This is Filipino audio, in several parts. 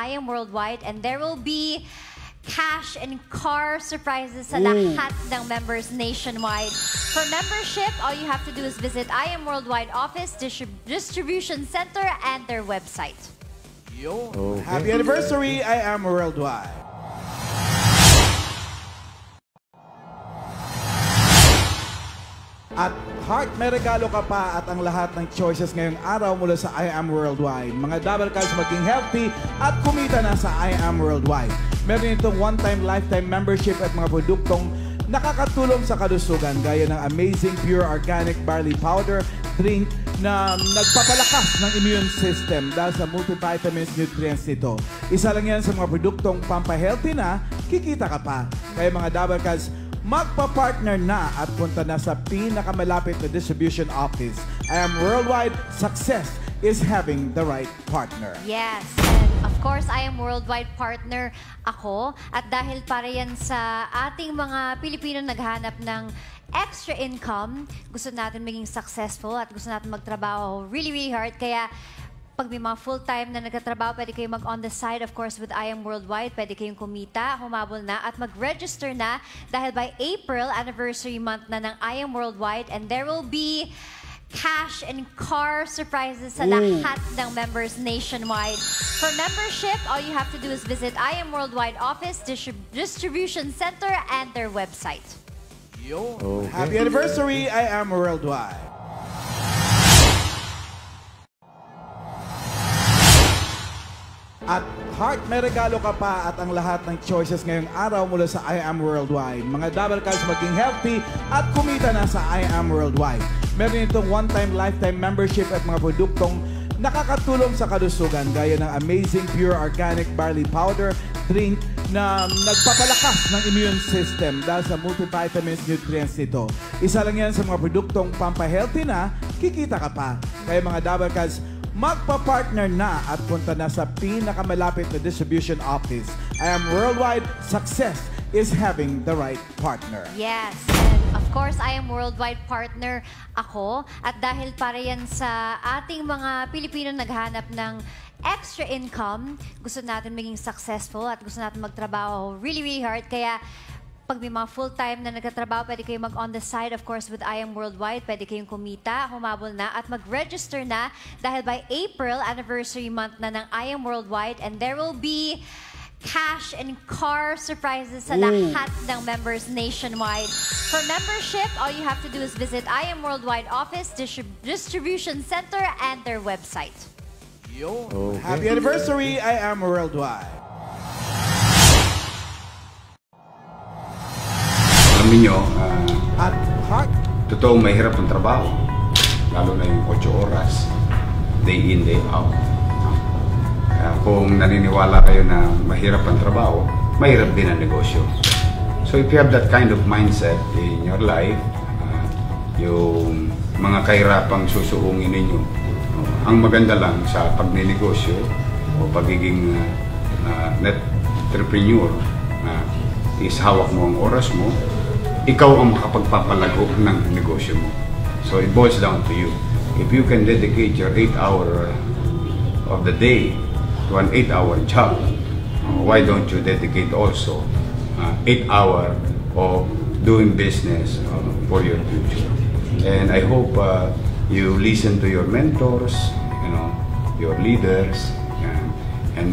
I Am Worldwide and there will be cash and car surprises sa lahat ng members nationwide. For membership, all you have to do is visit I Am Worldwide office, distrib- distribution center, and their website. Yo. Oh. Happy anniversary, I am worldwide. At heart, may regalo ka pa at ang lahat ng choices ngayong araw mula sa I Am Worldwide. Mga double cards maging healthy at kumita na sa I Am Worldwide. Meron itong one-time lifetime membership at mga produktong nakakatulong sa kalusugan gaya ng amazing pure organic barley powder drink na nagpapalakas ng immune system dahil sa multivitamins nutrients nito. Isa lang yan sa mga produktong pampahealthy na, kikita ka pa. Kaya mga double cards, magpa-partner na at punta na sa pinakamalapit na distribution office. I am worldwide. Success is having the right partner. Yes. And of course, I am worldwide partner ako. At dahil para yan sa ating mga Pilipino naghanap ng extra income, gusto natin maging successful at gusto natin magtrabaho really, really hard. Kaya pag may mga full-time na nagtatrabaho, pwede kayo mag on the side, of course, with I Am Worldwide. Pwede kayong kumita, humabol na, at mag-register na dahil by April, anniversary month na ng I Am Worldwide, and there will be cash and car surprises sa lahat ng members nationwide. For membership, all you have to do is visit I Am Worldwide office, distrib- distribution center, and their website. Yo. Happy anniversary, I am worldwide. At heart, may ka pa at ang lahat ng choices ngayong araw mula sa I Am Worldwide. Mga double cards maging healthy at kumita na sa I Am Worldwide. Meron itong one-time lifetime membership at mga produktong nakakatulong sa kalusugan gaya ng amazing pure organic barley powder drink na nagpapalakas ng immune system dahil sa multivitamins nutrients nito. Isa lang yan sa mga produktong pampahealthy na, kikita ka pa. Kaya mga double cards, magpa-partner na at punta na sa pinakamalapit na distribution office. I am worldwide. Success is having the right partner. Yes. And of course, I am worldwide partner ako. At dahil para yan sa ating mga Pilipino naghanap ng extra income, gusto natin maging successful at gusto natin magtrabaho really, really hard. Kaya pag may mga full-time na nagtatrabaho, pwede kayo mag on the side, of course, with I Am Worldwide. Pwede kayong kumita, humabol na, at mag-register na dahil by April, anniversary month na ng I Am Worldwide, and there will be cash and car surprises sa lahat ng members nationwide. For membership, all you have to do is visit I Am Worldwide office, distrib- distribution center, and their website. Yo. Happy anniversary, I am worldwide. At heart, totoong mahirap ang trabaho. Lalo na yung 8 oras, day in, day out. Kaya kung naniniwala kayo na mahirap ang trabaho, mahirap din ang negosyo. So if you have that kind of mindset in your life, ah, yung mga kahirapang susuungin ninyo, oh, ang maganda lang sa pagninegosyo o pagiging ah, ah, net entrepreneur ah, is hawak mo ang oras mo, ikaw ang makapagpapalago ng negosyo mo. So it boils down to you. If you can dedicate your 8 hour of the day to an 8 hour job, uh, why don't you dedicate also uh, 8 hour of doing business uh, for your future? And I hope uh, you listen to your mentors, you know, your leaders, yan. and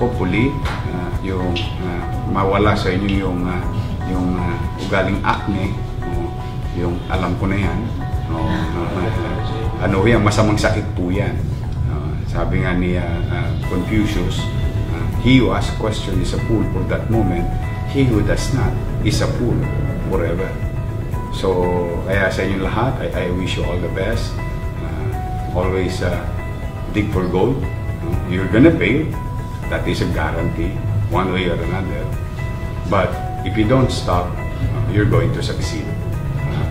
hopefully uh, yung uh, mawala sa inyo yung uh, yung uh, ugaling acne, no? yung alam ko na yan. No? ano yan, masamang sakit po yan. Uh, sabi nga ni uh, uh, Confucius, uh, he who asks question is a fool for that moment, he who does not is a fool forever. So, kaya sa inyo lahat, I, I wish you all the best. Uh, always uh, dig for gold. No? You're gonna fail. That is a guarantee, one way or another. If you don't stop, uh, you're going to succeed.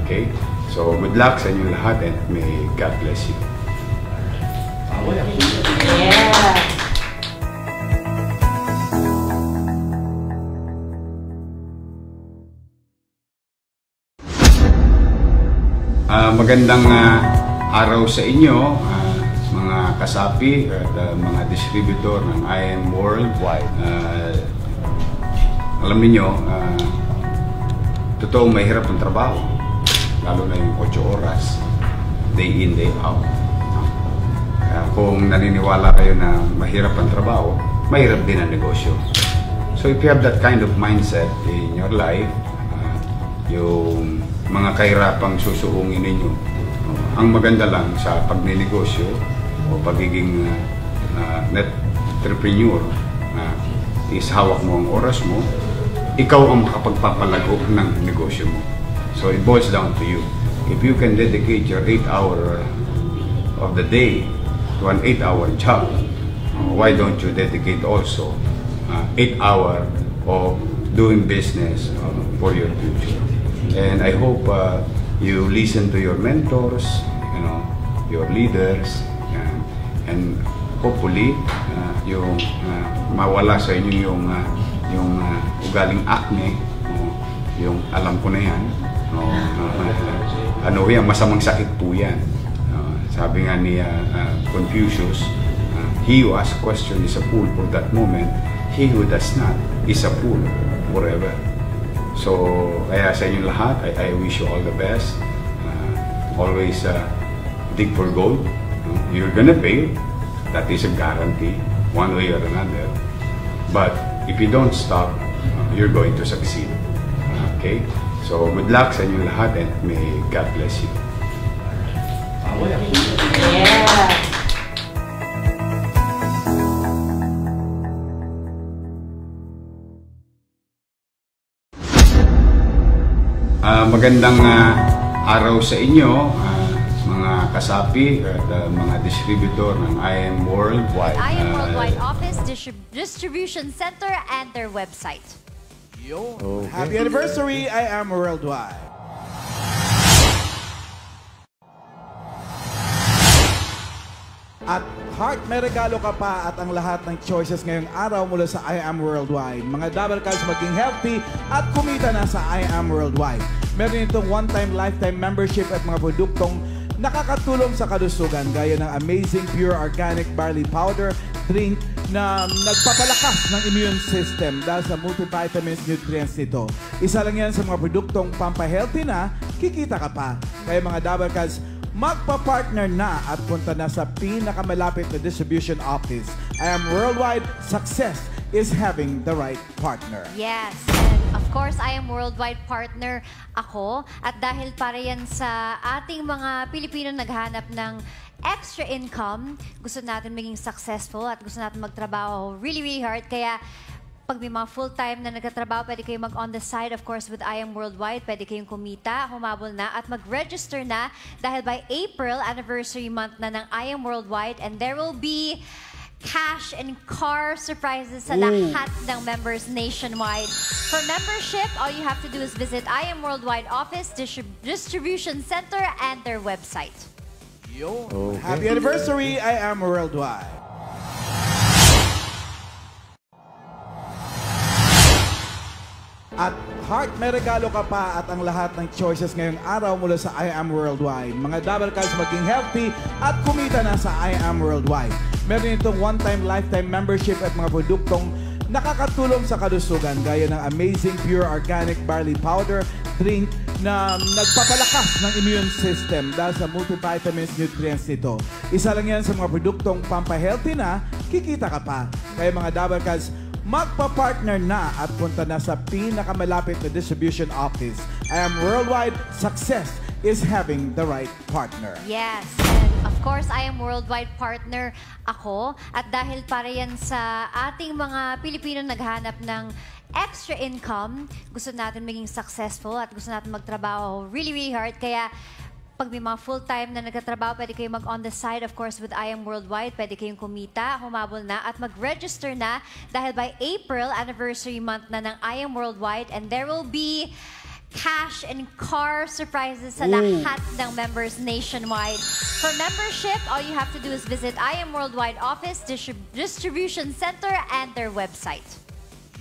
Okay? So, good luck sa inyo lahat and may God bless you. Ah, magandang ah, araw sa inyo, ah, mga kasapi at uh, mga distributor ng IM Worldwide. Uh, alam niyo, uh, totoong mahirap ang trabaho. Lalo na yung 8 oras, day in, day out. Kaya kung naniniwala kayo na mahirap ang trabaho, mahirap din ang negosyo. So if you have that kind of mindset in your life, uh, yung mga kahirapang susuungin ninyo, uh, ang maganda lang sa pagninegosyo o pagiging uh, uh, net entrepreneur uh, is hawak mo ang oras mo, ikaw ang makapagpapalago ng negosyo mo. So it boils down to you. If you can dedicate your 8 hour of the day to an 8 hour job, uh, why don't you dedicate also uh, 8 hour of doing business uh, for your future? And I hope uh, you listen to your mentors, you know, your leaders, and, and hopefully uh, yung uh, mawala sa inyo yung uh, yung uh, ugaling acne, no, yung alam ko na yan, no, uh, ano yan, masamang sakit po yan. Uh, sabi nga ni uh, uh, Confucius, uh, he who asks question is a fool for that moment, he who does not is a fool forever. So, kaya sa inyo lahat, I, I wish you all the best. Uh, always uh, dig for gold. You're gonna pay. That is a guarantee, one way or another. But if you don't stop, you're going to succeed. Okay? So, good luck sa inyo lahat and may God bless you. Ah, magandang ah, araw sa inyo, ah, mga kasapi at ah, mga distributor ng IM Worldwide. I am Ah, Worldwide Office Distrib- Distribution Center and their website. Yo, Okay. happy anniversary, I am worldwide. At heart, may regalo ka pa at ang lahat ng choices ngayong araw mula sa I Am Worldwide. Mga double cards maging healthy at kumita na sa I Am Worldwide. Meron itong one-time lifetime membership at mga produktong nakakatulong sa kalusugan gaya ng amazing pure organic barley powder drink na nagpapalakas ng immune system dahil sa multivitamins nutrients nito. Isa lang yan sa mga produktong pampahealthy na kikita ka pa. Kaya mga cards, magpa-partner na at punta na sa pinakamalapit na distribution office. I am worldwide. Success is having the right partner. Yes. And of course, I am worldwide partner ako. At dahil para yan sa ating mga Pilipino naghanap ng extra income, gusto natin maging successful at gusto natin magtrabaho really, really hard. Kaya pag may mga full-time na nagtatrabaho, pwede kayo mag-on the side, of course, with I Am Worldwide. Pwede kayong kumita, humabol na, at mag-register na dahil by April, anniversary month na ng I Am Worldwide, and there will be cash and car surprises sa lahat ng members nationwide. For membership, all you have to do is visit I Am Worldwide Office, Distrib- Distribution Center, and their website. Yo, Okay. happy anniversary, I am worldwide. At heart, may regalo ka pa at ang lahat ng choices ngayong araw mula sa I Am Worldwide. Mga double cards maging healthy at kumita na sa I Am Worldwide. Meron itong one-time lifetime membership at mga produktong nakakatulong sa kalusugan gaya ng amazing pure organic barley powder drink na nagpapalakas ng immune system dahil sa multivitamins nutrients nito. Isa lang yan sa mga produktong pampahealthy na kikita ka pa. Kaya mga cards, magpa-partner na at punta na sa pinakamalapit na distribution office. I am worldwide. Success is having the right partner. Yes. And of course, I am worldwide partner ako. At dahil para yan sa ating mga Pilipino naghanap ng extra income, gusto natin maging successful at gusto natin magtrabaho really, really hard. Kaya pag may mga full-time na nagtatrabaho, pwede kayong mag-on the side, of course, with I Am Worldwide. Pwede kayong kumita, humabol na, at mag-register na dahil by April, anniversary month na ng I Am Worldwide, and there will be cash and car surprises sa lahat ng members nationwide. For membership, all you have to do is visit I Am Worldwide Office, Distrib- Distribution Center, and their website.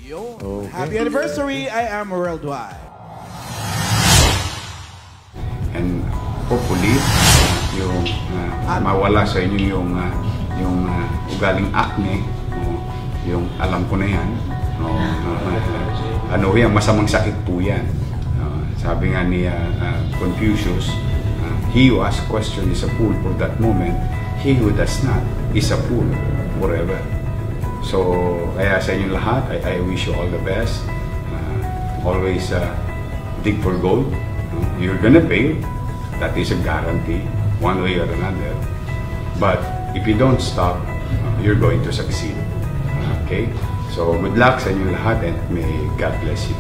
Yo, Okay. happy anniversary. I am worldwide. And hopefully, yung uh, mawala sa inyo yung uh, yung ah, ugaling acne, no, yung alam ko na yan, no, ah, ano yan, masamang sakit po yan. Ah, sabi nga ni ah, ah, Confucius, ah, he who asks question is a fool for that moment, he who does not is a fool forever. So, kaya sa inyong lahat, I, I wish you all the best. Uh, always uh, dig for gold. No? You're gonna fail. That is a guarantee, one way or another. But if you don't stop, uh, you're going to succeed. Okay? So, good luck sa inyong lahat and may God bless you.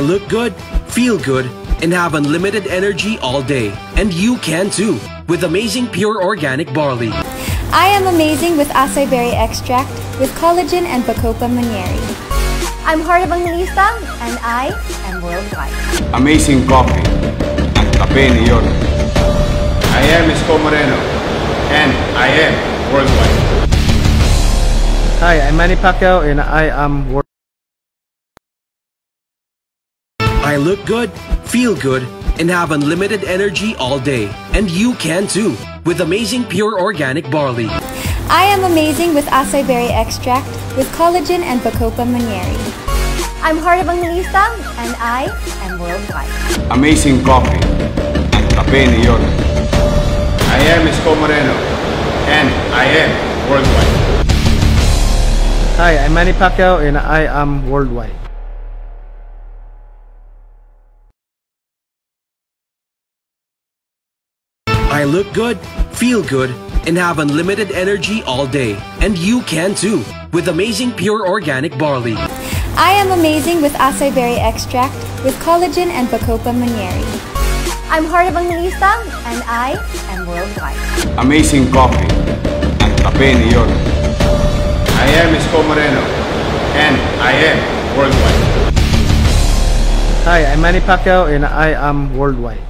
I look good, feel good, and have unlimited energy all day. And you can too, with amazing pure organic barley. I am amazing with acai berry extract with collagen and Bacopa Munieri. I'm Heart of Angelista and I am worldwide. Amazing coffee. and kape ni York. I am Isko Moreno and I am worldwide. Hi, I'm Manny Pacquiao and I am wor- I look good, feel good, and have unlimited energy all day. And you can too, with amazing pure organic barley. I am amazing with acai berry extract with collagen and Bacopa Munieri. I'm Heart of Angelista and I am worldwide. Amazing coffee. Ang kape ni York. I am Isko Moreno and I am worldwide. Hi, I'm Manny Pacquiao and I am worldwide. I look good, feel good, and have unlimited energy all day. And you can too, with amazing pure organic barley. I am amazing with acai berry extract with collagen and Bacopa Munieri. I'm Heart of Angelista and I am worldwide. Amazing coffee. and kape ni York. I am Isko Moreno and I am worldwide. Hi, I'm Manny Pacquiao and I am worldwide.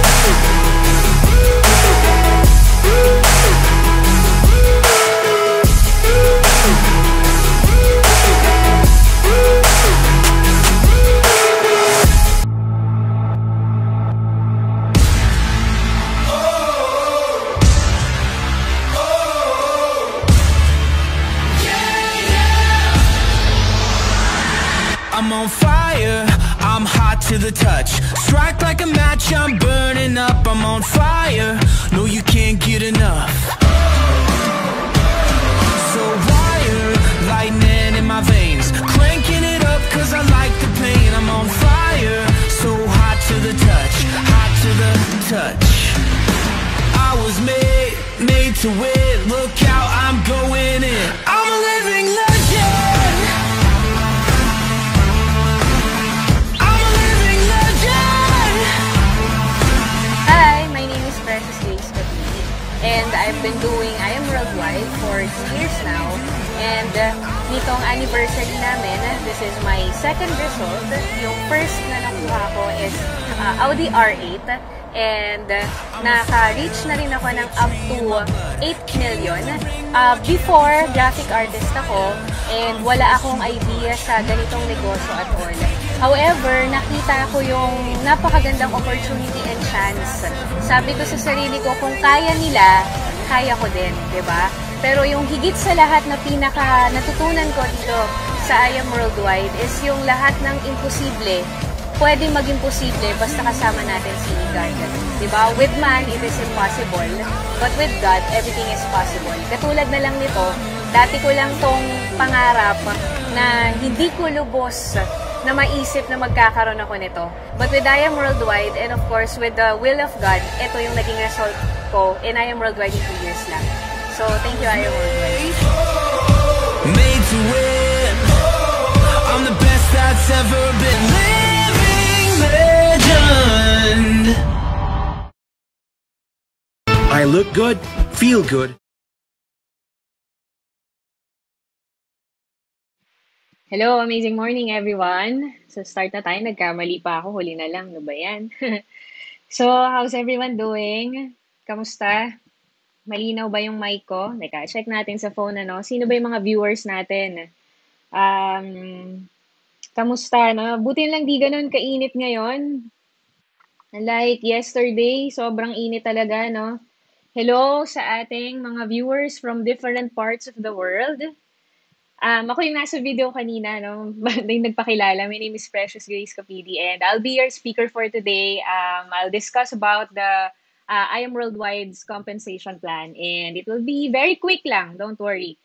to the touch. Strike like a match, I'm burning up, I'm on fire. No, you can't get enough. So wire, lightning in my veins. Cranking it up, cause I like the pain. I'm on fire, so hot to the touch, hot to the touch. I was made, made to win. Look out, I'm going in. And I've been doing I Am Worldwide for years now. And uh, nitong anniversary namin, this is my second result. Yung first na nakuha ko is uh, Audi R8 and uh, naka-reach na rin ako ng up to 8 million. Uh, before, graphic artist ako and wala akong idea sa ganitong negosyo at all. However, nakita ko yung napakagandang opportunity and chance. Sabi ko sa sarili ko, kung kaya nila, kaya ko din, di ba? Pero yung higit sa lahat na pinaka natutunan ko dito sa I Am Worldwide is yung lahat ng imposible pwede maging posible basta kasama natin si God. Diba? With man, it is impossible. But with God, everything is possible. Katulad na lang nito, dati ko lang tong pangarap na hindi ko lubos na maisip na magkakaroon ako nito. But with I Am Worldwide, and of course, with the will of God, ito yung naging result ko, and I Am Worldwide in two years lang. So, thank you, I Am Worldwide. Made to win. I'm the best that's ever been living legend. I look good, feel good, Hello, amazing morning everyone. So start na tayo, nagkamali pa ako, huli na lang, ano ba yan? so, how's everyone doing? Kamusta? Malinaw ba yung mic ko? Teka, check natin sa phone ano. Sino ba yung mga viewers natin? Um, kamusta, no? Buti lang di ganun kainit ngayon. Like yesterday, sobrang init talaga, no? Hello sa ating mga viewers from different parts of the world. Um, ako yung nasa video kanina, no? yung nagpakilala. My name is Precious Grace Capidi and I'll be your speaker for today. Um, I'll discuss about the uh, I Am Worldwide's compensation plan and it will be very quick lang, don't worry.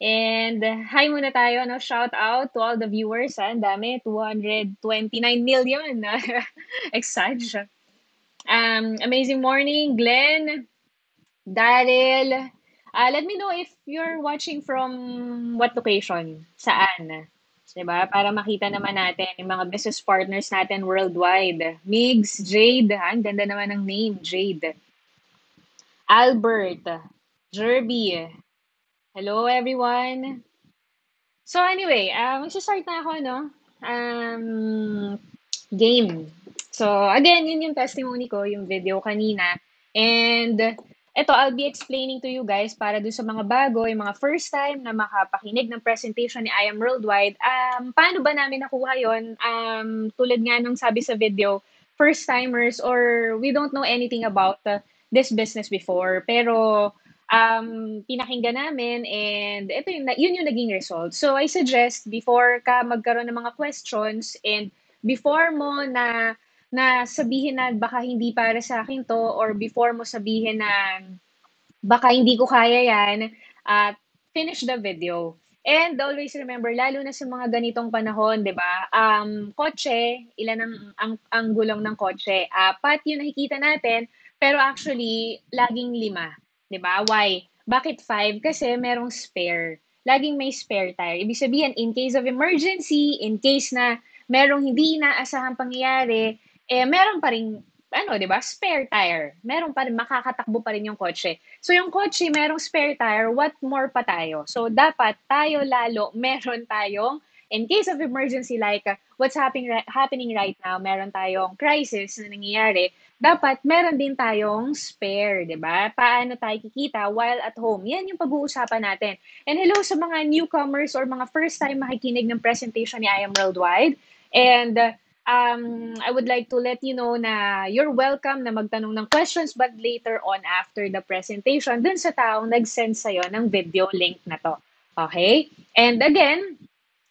And hi muna tayo, no? Shout out to all the viewers. Ha? Ang dami, 229 million. Exage. Um, amazing morning, Glenn, Daryl, Uh, let me know if you're watching from what location, saan. Diba? Para makita naman natin yung mga business partners natin worldwide. Migs, Jade, ha? ang ganda naman ng name, Jade. Albert, Jerby. Hello everyone. So anyway, uh, magsistart na ako, no? Um, game. So again, yun yung testimony ko, yung video kanina. And ito, I'll be explaining to you guys para dun sa mga bago, yung mga first time na makapakinig ng presentation ni I Am Worldwide, um, paano ba namin nakuha yon Um, tulad nga nung sabi sa video, first timers or we don't know anything about uh, this business before. Pero um, pinakinggan namin and ito yung, yun yung naging result. So I suggest before ka magkaroon ng mga questions and before mo na na sabihin na baka hindi para sa akin to or before mo sabihin na baka hindi ko kaya yan, at uh, finish the video. And always remember, lalo na sa mga ganitong panahon, di ba? Um, kotse, ilan ang, ang, ang gulong ng kotse? Apat yung nakikita natin, pero actually, laging lima. Di ba? Why? Bakit five? Kasi merong spare. Laging may spare tire. Ibig sabihin, in case of emergency, in case na merong hindi inaasahang pangyayari, eh meron pa rin ano, 'di ba? Spare tire. Meron pa rin makakatakbo pa rin yung kotse. So yung kotse merong spare tire, what more pa tayo? So dapat tayo lalo meron tayong in case of emergency like uh, what's happening happening right now, meron tayong crisis na nangyayari, dapat meron din tayong spare, 'di ba? Paano tayo kikita while at home? Yan yung pag-uusapan natin. And hello sa mga newcomers or mga first time makikinig ng presentation ni I Am Worldwide. And uh, um, I would like to let you know na you're welcome na magtanong ng questions but later on after the presentation dun sa taong nag-send sa'yo ng video link na to. Okay? And again,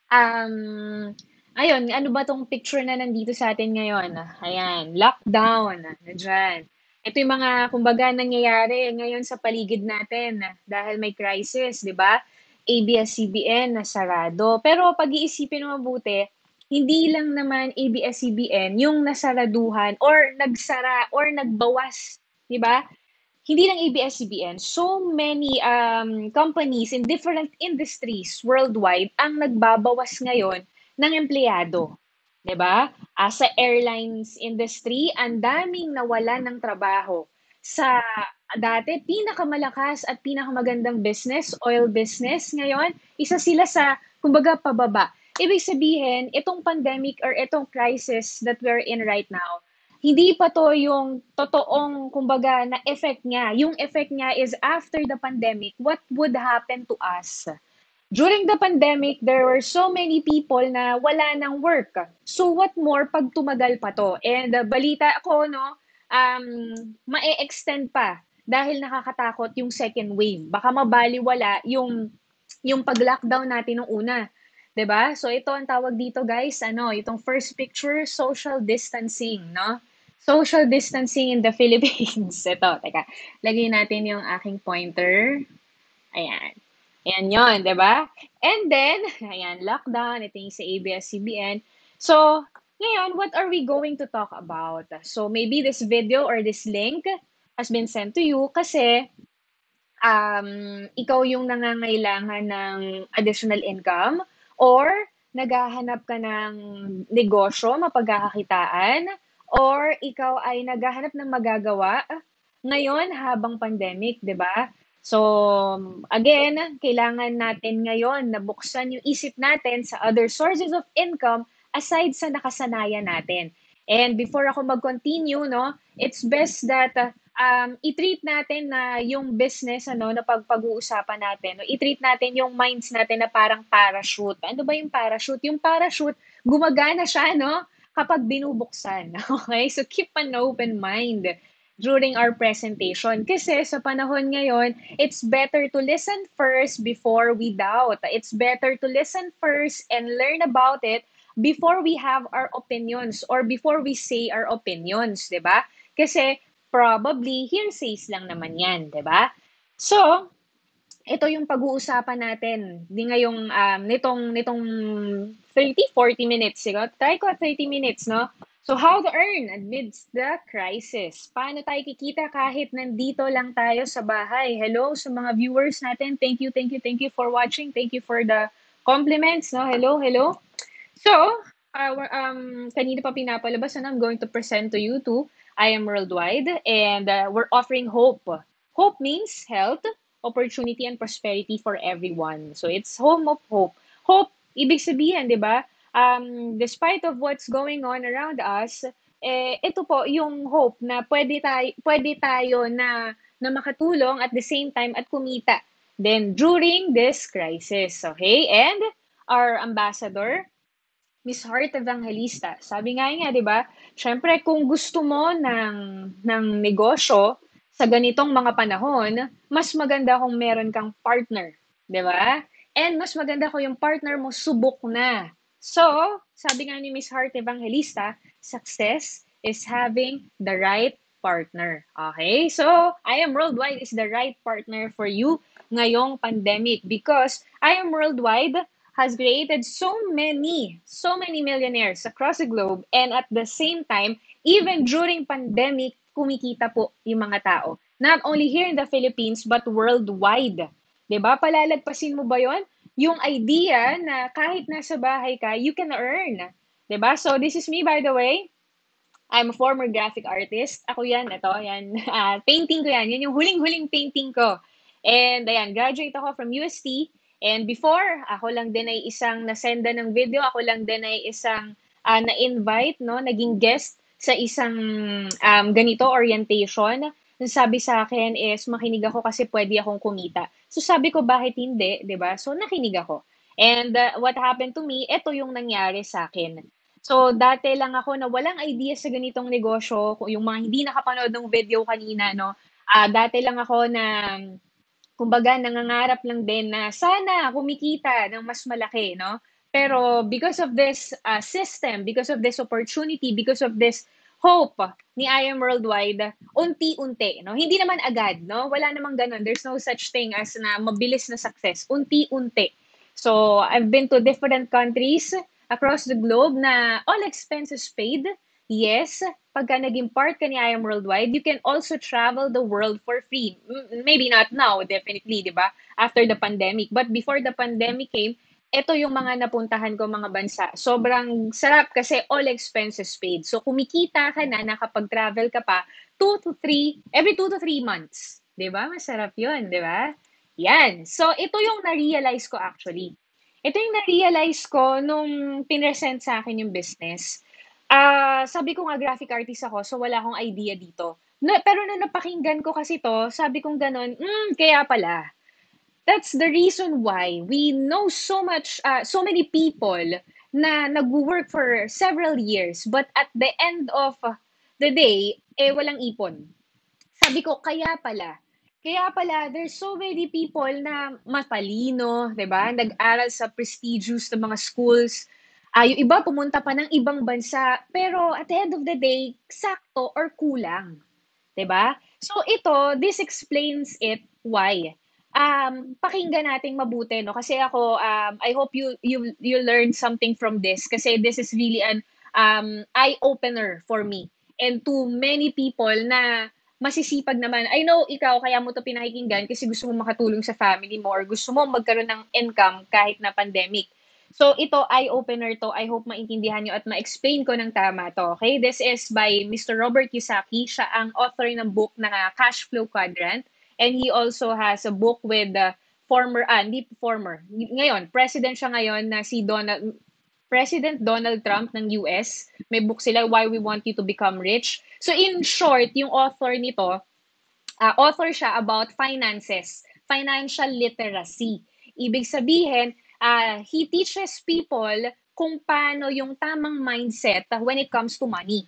um, ayun, ano ba tong picture na nandito sa atin ngayon? Ayan, lockdown, nandiyan. Ito yung mga, kumbaga, nangyayari ngayon sa paligid natin dahil may crisis, di ba? ABS-CBN na sarado. Pero pag-iisipin mo mabuti, hindi lang naman ABS-CBN yung nasaraduhan or nagsara or nagbawas, 'di ba? Hindi lang ABS-CBN, so many um, companies in different industries worldwide ang nagbabawas ngayon ng empleyado. 'di ba? Uh, sa airlines industry, ang daming nawalan ng trabaho. sa dati pinakamalakas at pinakamagandang business, oil business. Ngayon, isa sila sa, kumbaga, pababa. Ibig sabihin, itong pandemic or itong crisis that we're in right now, hindi pa to yung totoong, kumbaga, na effect niya. Yung effect niya is after the pandemic, what would happen to us? During the pandemic, there were so many people na wala ng work. So what more pag tumagal pa to? And uh, balita ko, no, um, ma-extend pa dahil nakakatakot yung second wave. Baka mabaliwala yung yung pag-lockdown natin nung una. 'Di ba? So ito ang tawag dito, guys, ano, itong first picture, social distancing, no? Social distancing in the Philippines. ito, teka. Lagay natin yung aking pointer. Ayan. Ayan yun, di ba? And then, ayan, lockdown, ito yung sa ABS-CBN. So, ngayon, what are we going to talk about? So, maybe this video or this link has been sent to you kasi um, ikaw yung nangangailangan ng additional income or naghahanap ka ng negosyo, mapagkakakitaan, or ikaw ay naghahanap ng magagawa ngayon habang pandemic, di ba? So, again, kailangan natin ngayon na buksan yung isip natin sa other sources of income aside sa nakasanayan natin. And before ako mag-continue, no, it's best that um, i-treat natin na yung business ano, na pag-pag-uusapan natin, no, i-treat natin yung minds natin na parang parachute. Ano ba yung parachute? Yung parachute, gumagana siya, no? Kapag binubuksan. Okay? So, keep an open mind during our presentation. Kasi sa panahon ngayon, it's better to listen first before we doubt. It's better to listen first and learn about it before we have our opinions or before we say our opinions, 'di ba? Kasi probably hearsays lang naman 'yan, 'di ba? So, ito yung pag-uusapan natin. Di ngayong um, nitong nitong 30 40 minutes, siguro. Try ko 30 minutes, no? So, how to earn amidst the crisis? Paano tayo kikita kahit nandito lang tayo sa bahay? Hello sa mga viewers natin. Thank you, thank you, thank you for watching. Thank you for the compliments. No? Hello, hello. So, uh, um, kanina pa pinapalabas and I'm going to present to you to I am worldwide and uh, we're offering hope. Hope means health, opportunity, and prosperity for everyone. So, it's home of hope. Hope, ibig sabihin, di ba? um, despite of what's going on around us, eh, ito po yung hope na pwede tayo, pwede tayo na, na makatulong at the same time at kumita. Then, during this crisis, okay? And our ambassador, Miss Heart Evangelista, sabi nga niya, di ba? Siyempre, kung gusto mo ng, ng negosyo sa ganitong mga panahon, mas maganda kung meron kang partner, di ba? And mas maganda kung yung partner mo subok na. So, sabi nga ni Miss Heart Evangelista, success is having the right partner. Okay? So, I Am Worldwide is the right partner for you ngayong pandemic because I Am Worldwide has created so many, so many millionaires across the globe and at the same time, even during pandemic, kumikita po yung mga tao. Not only here in the Philippines, but worldwide. ba? Palalagpasin mo ba 'yon? yung idea na kahit nasa bahay ka, you can earn. ba? So, this is me, by the way. I'm a former graphic artist. Ako yan, ito, yan. Uh, painting ko yan. Yan yung huling-huling painting ko. And, ayan, graduate ako from UST. And before, ako lang din ay isang nasenda ng video. Ako lang din ay isang uh, na-invite, no? Naging guest sa isang um, ganito orientation sabi sa akin is makinig ako kasi pwede akong kumita. So sabi ko bakit hindi, 'di ba? So nakinig ako. And uh, what happened to me, ito yung nangyari sa akin. So dati lang ako na walang idea sa ganitong negosyo, yung mga hindi nakapanood ng video kanina, no. Uh, dati lang ako na kumbaga nangangarap lang din na sana kumikita ng mas malaki, no? Pero because of this uh, system, because of this opportunity, because of this hope ni I Am Worldwide, unti-unti, no? Hindi naman agad, no? Wala namang ganun. There's no such thing as na mabilis na success. Unti-unti. So, I've been to different countries across the globe na all expenses paid. Yes, pagka naging part ka ni I Am Worldwide, you can also travel the world for free. Maybe not now, definitely, di ba? After the pandemic. But before the pandemic came, ito yung mga napuntahan ko mga bansa. Sobrang sarap kasi all expenses paid. So kumikita ka na nakapag-travel ka pa 2 to 3, every 2 to 3 months. 'Di ba? Masarap 'yun, 'di ba? Yan. So ito yung na-realize ko actually. Ito yung na-realize ko nung pinresent sa akin yung business. Ah, sabi ko nga graphic artist ako, so wala akong idea dito. Na, pero nung napakinggan ko kasi to, sabi kong ganun, hmm, kaya pala. That's the reason why we know so much, uh, so many people na nag-work for several years, but at the end of the day, eh, walang ipon. Sabi ko, kaya pala. Kaya pala, there's so many people na matalino, 'di ba? Nag-aral sa prestigious na mga schools. Ah, yung iba pumunta pa ng ibang bansa, pero at the end of the day, sakto or kulang. 'Di ba? So ito, this explains it why. Um, pakinggan nating mabuti no kasi ako um, I hope you you you learn something from this kasi this is really an um, eye opener for me and to many people na masisipag naman. I know ikaw kaya mo to pinakikinggan kasi gusto mo makatulong sa family mo or gusto mo magkaroon ng income kahit na pandemic. So ito eye-opener to. I hope maintindihan nyo at ma-explain ko ng tama to. Okay? This is by Mr. Robert Kiyosaki. Siya ang author ng book na Cash Flow Quadrant. And he also has a book with the former, ah, hindi former, ngayon, president siya ngayon na si Donald, President Donald Trump ng US. May book sila, Why We Want You to Become Rich. So in short, yung author nito, uh, author siya about finances, financial literacy. Ibig sabihin, uh, he teaches people kung paano yung tamang mindset when it comes to money.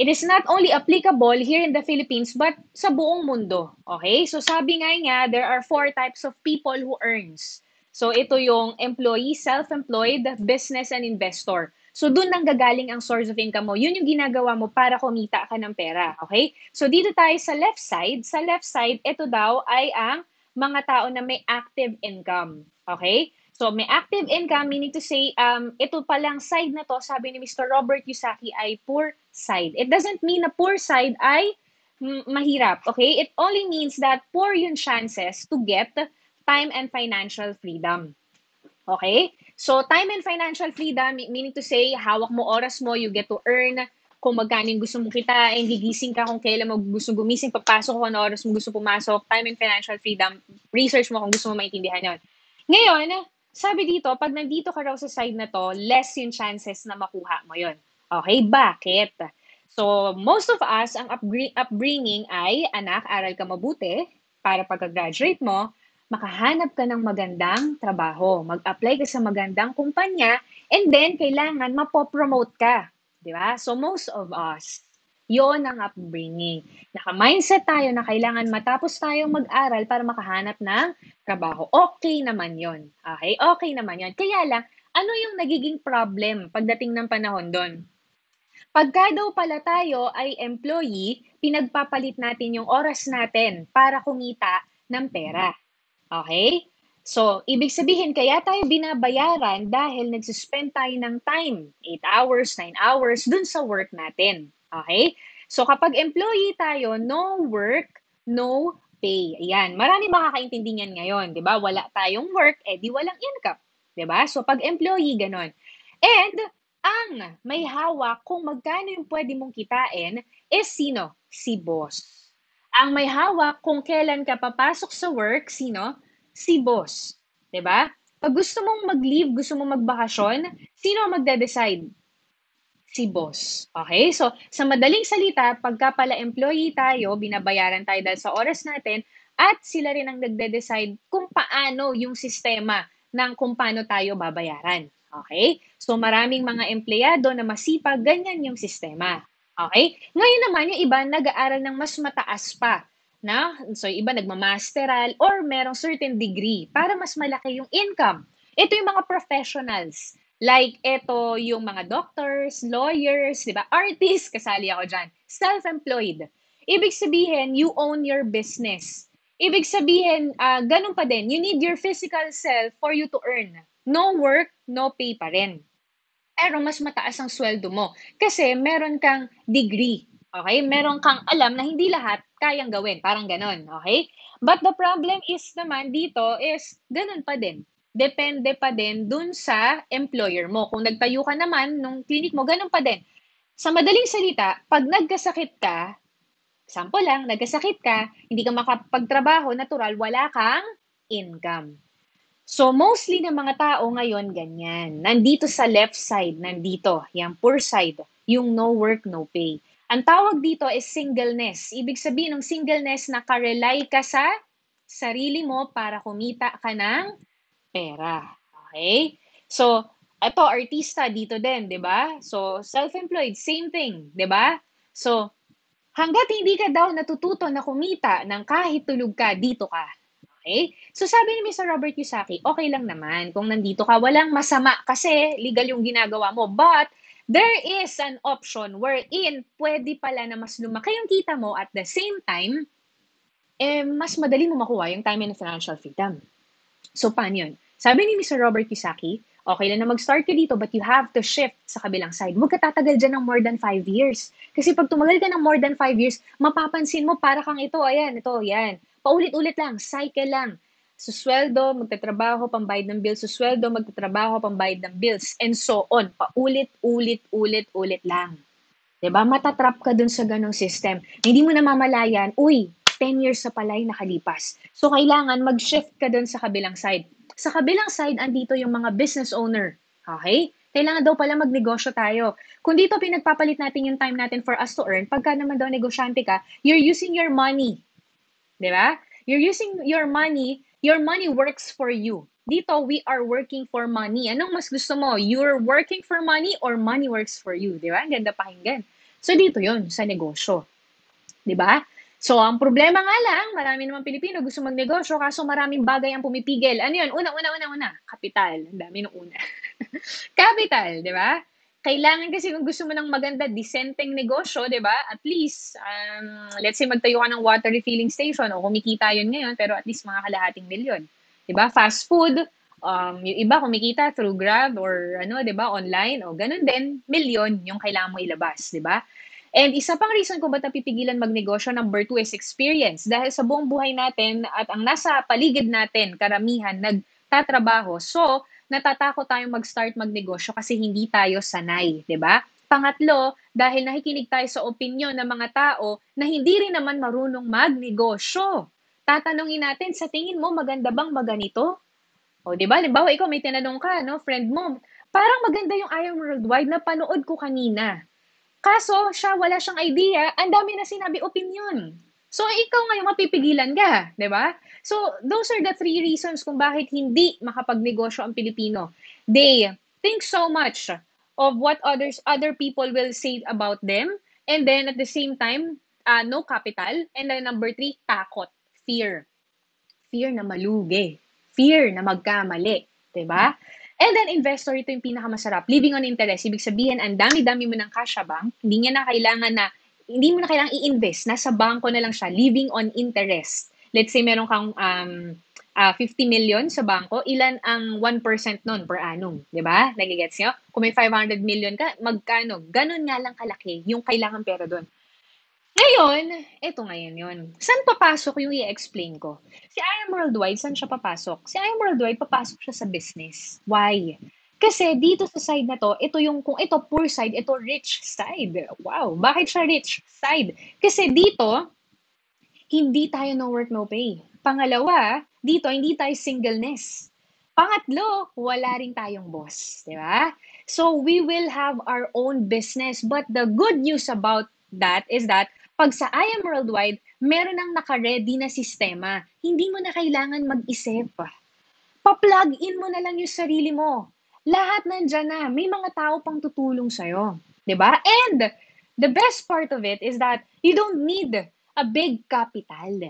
It is not only applicable here in the Philippines, but sa buong mundo. Okay? So sabi nga niya, there are four types of people who earns. So ito yung employee, self-employed, business, and investor. So doon nang gagaling ang source of income mo. Yun yung ginagawa mo para kumita ka ng pera. Okay? So dito tayo sa left side. Sa left side, ito daw ay ang mga tao na may active income. Okay? So may active income, meaning to say, um, ito palang side na to, sabi ni Mr. Robert Yusaki, ay poor side. It doesn't mean na poor side ay mahirap. Okay? It only means that poor yung chances to get time and financial freedom. Okay? So, time and financial freedom, meaning to say, hawak mo oras mo, you get to earn kung magkano yung gusto mong kitain, gigising ka kung kailan mo gusto gumising, papasok kung ano oras mo gusto pumasok, time and financial freedom, research mo kung gusto mo maintindihan yon. Ngayon, sabi dito, pag nandito ka raw sa side na to, less yung chances na makuha mo yon. Okay, bakit? So, most of us, ang upbringing ay, anak, aral ka mabuti para pagka-graduate mo, makahanap ka ng magandang trabaho, mag-apply ka sa magandang kumpanya, and then kailangan mapopromote ka. Di ba? So most of us, yon ang upbringing. Naka-mindset tayo na kailangan matapos tayong mag-aral para makahanap ng trabaho. Okay naman yon. Okay? Okay naman yon. Kaya lang, ano yung nagiging problem pagdating ng panahon doon? Pagka daw pala tayo ay employee, pinagpapalit natin yung oras natin para kumita ng pera. Okay? So, ibig sabihin, kaya tayo binabayaran dahil nagsuspend tayo ng time, 8 hours, 9 hours, dun sa work natin. Okay? So, kapag employee tayo, no work, no pay. Ayan, marami makakaintindi niyan ngayon, di ba? Wala tayong work, eh di walang income. Di ba? So, pag employee, ganon. And, ang may hawak kung magkano yung pwede mong kitain is sino? Si boss. Ang may hawak kung kailan ka papasok sa work, sino? Si boss. 'Di ba? Pag gusto mong mag-leave, gusto mong magbakasyon, sino ang magde-decide? Si boss. Okay? So, sa madaling salita, pagka pala employee tayo, binabayaran tayo dahil sa oras natin, at sila rin ang nagde-decide kung paano yung sistema ng kung paano tayo babayaran. Okay? So, maraming mga empleyado na masipag, ganyan yung sistema. Okay? Ngayon naman, yung iba nag-aaral ng mas mataas pa. Na? So, yung iba nagmamasteral or merong certain degree para mas malaki yung income. Ito yung mga professionals. Like, ito yung mga doctors, lawyers, di ba? Artists, kasali ako dyan. Self-employed. Ibig sabihin, you own your business. Ibig sabihin, uh, ganun pa din. You need your physical self for you to earn. No work, no pay pa rin pero mas mataas ang sweldo mo. Kasi meron kang degree. Okay? Meron kang alam na hindi lahat kayang gawin. Parang ganon. Okay? But the problem is naman dito is ganun pa din. Depende pa din dun sa employer mo. Kung nagtayo ka naman nung clinic mo, ganun pa din. Sa madaling salita, pag nagkasakit ka, sample lang, nagkasakit ka, hindi ka makapagtrabaho, natural, wala kang income. So, mostly ng mga tao ngayon, ganyan. Nandito sa left side, nandito, yung poor side, yung no work, no pay. Ang tawag dito is singleness. Ibig sabihin ng singleness, nakarely ka sa sarili mo para kumita ka ng pera. Okay? So, ito, artista dito din, di ba? So, self-employed, same thing, di ba? So, hanggat hindi ka daw natututo na kumita ng kahit tulog ka, dito ka. Okay? So, sabi ni Mr. Robert Kiyosaki, okay lang naman kung nandito ka. Walang masama kasi legal yung ginagawa mo. But, there is an option wherein pwede pala na mas lumaki yung kita mo at the same time, eh, mas madali mo makuha yung time and financial freedom. So, paano yun? Sabi ni Mr. Robert Kiyosaki, okay lang na mag-start ka dito, but you have to shift sa kabilang side. Huwag ka tatagal dyan ng more than 5 years. Kasi pag tumagal ka ng more than 5 years, mapapansin mo para kang ito, ayan, ito, yan. Paulit-ulit lang, cycle lang. Susweldo, magtatrabaho, pambayad ng bills. Susweldo, magtatrabaho, pambayad ng bills. And so on. Paulit, ulit, ulit, ulit lang. ba? Matatrap ka dun sa ganong system. Hindi mo namamalayan, uy, 10 years sa palay nakalipas. So, kailangan mag-shift ka dun sa kabilang side. Sa kabilang side, andito yung mga business owner. Okay? Kailangan daw pala magnegosyo tayo. Kung dito pinagpapalit natin yung time natin for us to earn, pagka naman daw negosyante ka, you're using your money. Di ba? You're using your money, your money works for you. Dito, we are working for money. Anong mas gusto mo? You're working for money or money works for you? Di ba? Ang ganda pakinggan. So, dito yon sa negosyo. Di ba? So, ang problema nga lang, marami naman Pilipino gusto magnegosyo, kaso maraming bagay ang pumipigil. Ano yun? Una, una, una, una. Kapital. Ang dami ng una. Capital, di ba? Kailangan kasi kung gusto mo ng maganda, disenteng negosyo, di ba? At least, um, let's say magtayo ka ng water refilling station o kumikita yun ngayon, pero at least mga kalahating milyon. Di ba? Fast food, um, yung iba kumikita through Grab or ano, di ba, online, o ganun din, milyon yung kailangan mo ilabas, di ba? And isa pang reason kung ba't napipigilan magnegosyo, number two is experience. Dahil sa buong buhay natin at ang nasa paligid natin, karamihan, nagtatrabaho. So, natatakot tayong mag-start magnegosyo kasi hindi tayo sanay, di ba? Pangatlo, dahil nakikinig tayo sa opinion ng mga tao na hindi rin naman marunong magnegosyo. Tatanungin natin, sa tingin mo, maganda bang maganito? O, di ba? Limbawa, ikaw may tinanong ka, no, friend mo, parang maganda yung Iron Worldwide na panood ko kanina. Kaso, siya wala siyang idea, ang dami na sinabi opinion. So, ikaw ngayon mapipigilan ka, di ba? So, those are the three reasons kung bakit hindi makapagnegosyo ang Pilipino. They think so much of what others other people will say about them, and then at the same time, uh, no capital, and then number three, takot, fear. Fear na malugi. Fear na magkamali. di ba? And then, investor, ito yung pinakamasarap. Living on interest. Ibig sabihin, ang dami-dami mo ng cash sa bank. Hindi niya na kailangan na, hindi mo na kailangan i-invest. Nasa bangko na lang siya. Living on interest. Let's say, meron kang um, uh, 50 million sa bangko. Ilan ang 1% nun per annum? Di ba? Nagigets nyo? Kung may 500 million ka, magkano? Ganon nga lang kalaki yung kailangan pera doon. Ngayon, eto ngayon yun. Saan papasok yung i-explain ko? Si I Am Worldwide, saan siya papasok? Si I Am Worldwide, papasok siya sa business. Why? Kasi dito sa side na to, ito yung, kung ito poor side, ito rich side. Wow, bakit siya rich side? Kasi dito, hindi tayo no work, no pay. Pangalawa, dito, hindi tayo singleness. Pangatlo, wala rin tayong boss. Di ba? So, we will have our own business. But the good news about that is that pag sa I Am Worldwide, meron nang naka-ready na sistema. Hindi mo na kailangan mag-isip. Pa-plug in mo na lang yung sarili mo. Lahat nandyan na. May mga tao pang tutulong sa'yo. ba? And the best part of it is that you don't need a big capital.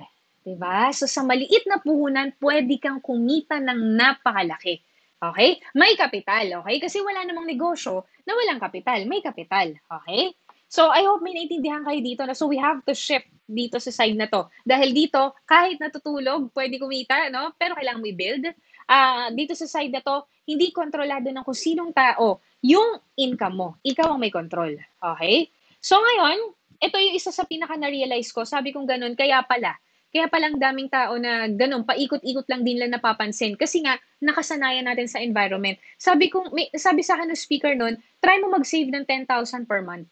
ba? So sa maliit na puhunan, pwede kang kumita ng napakalaki. Okay? May kapital, okay? Kasi wala namang negosyo na walang kapital. May kapital, okay? So, I hope may naintindihan kayo dito na so we have to shift dito sa side na to. Dahil dito, kahit natutulog, pwede kumita, no? Pero kailangan mo i-build. Uh, dito sa side na to, hindi kontrolado ng kung sinong tao yung income mo. Ikaw ang may control. Okay? So, ngayon, ito yung isa sa pinaka na-realize ko. Sabi kong ganun, kaya pala, Kaya palang daming tao na ganun, paikot-ikot lang din lang napapansin. Kasi nga, nakasanayan natin sa environment. Sabi, kong, may, sabi sa akin ng speaker nun, try mo mag-save ng 10,000 per month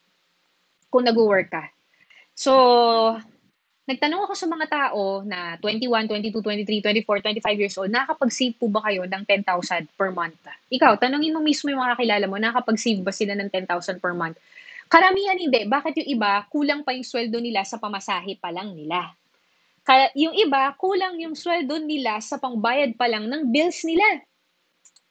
kung nag-work ka. So, nagtanong ako sa mga tao na 21, 22, 23, 24, 25 years old, nakakapag-save po ba kayo ng 10,000 per month? Ikaw, tanongin mo mismo yung mga kakilala mo, nakakapag-save ba sila ng 10,000 per month? Karamihan hindi. Bakit yung iba, kulang pa yung sweldo nila sa pamasahe pa lang nila. Kaya yung iba, kulang yung sweldo nila sa pangbayad pa lang ng bills nila.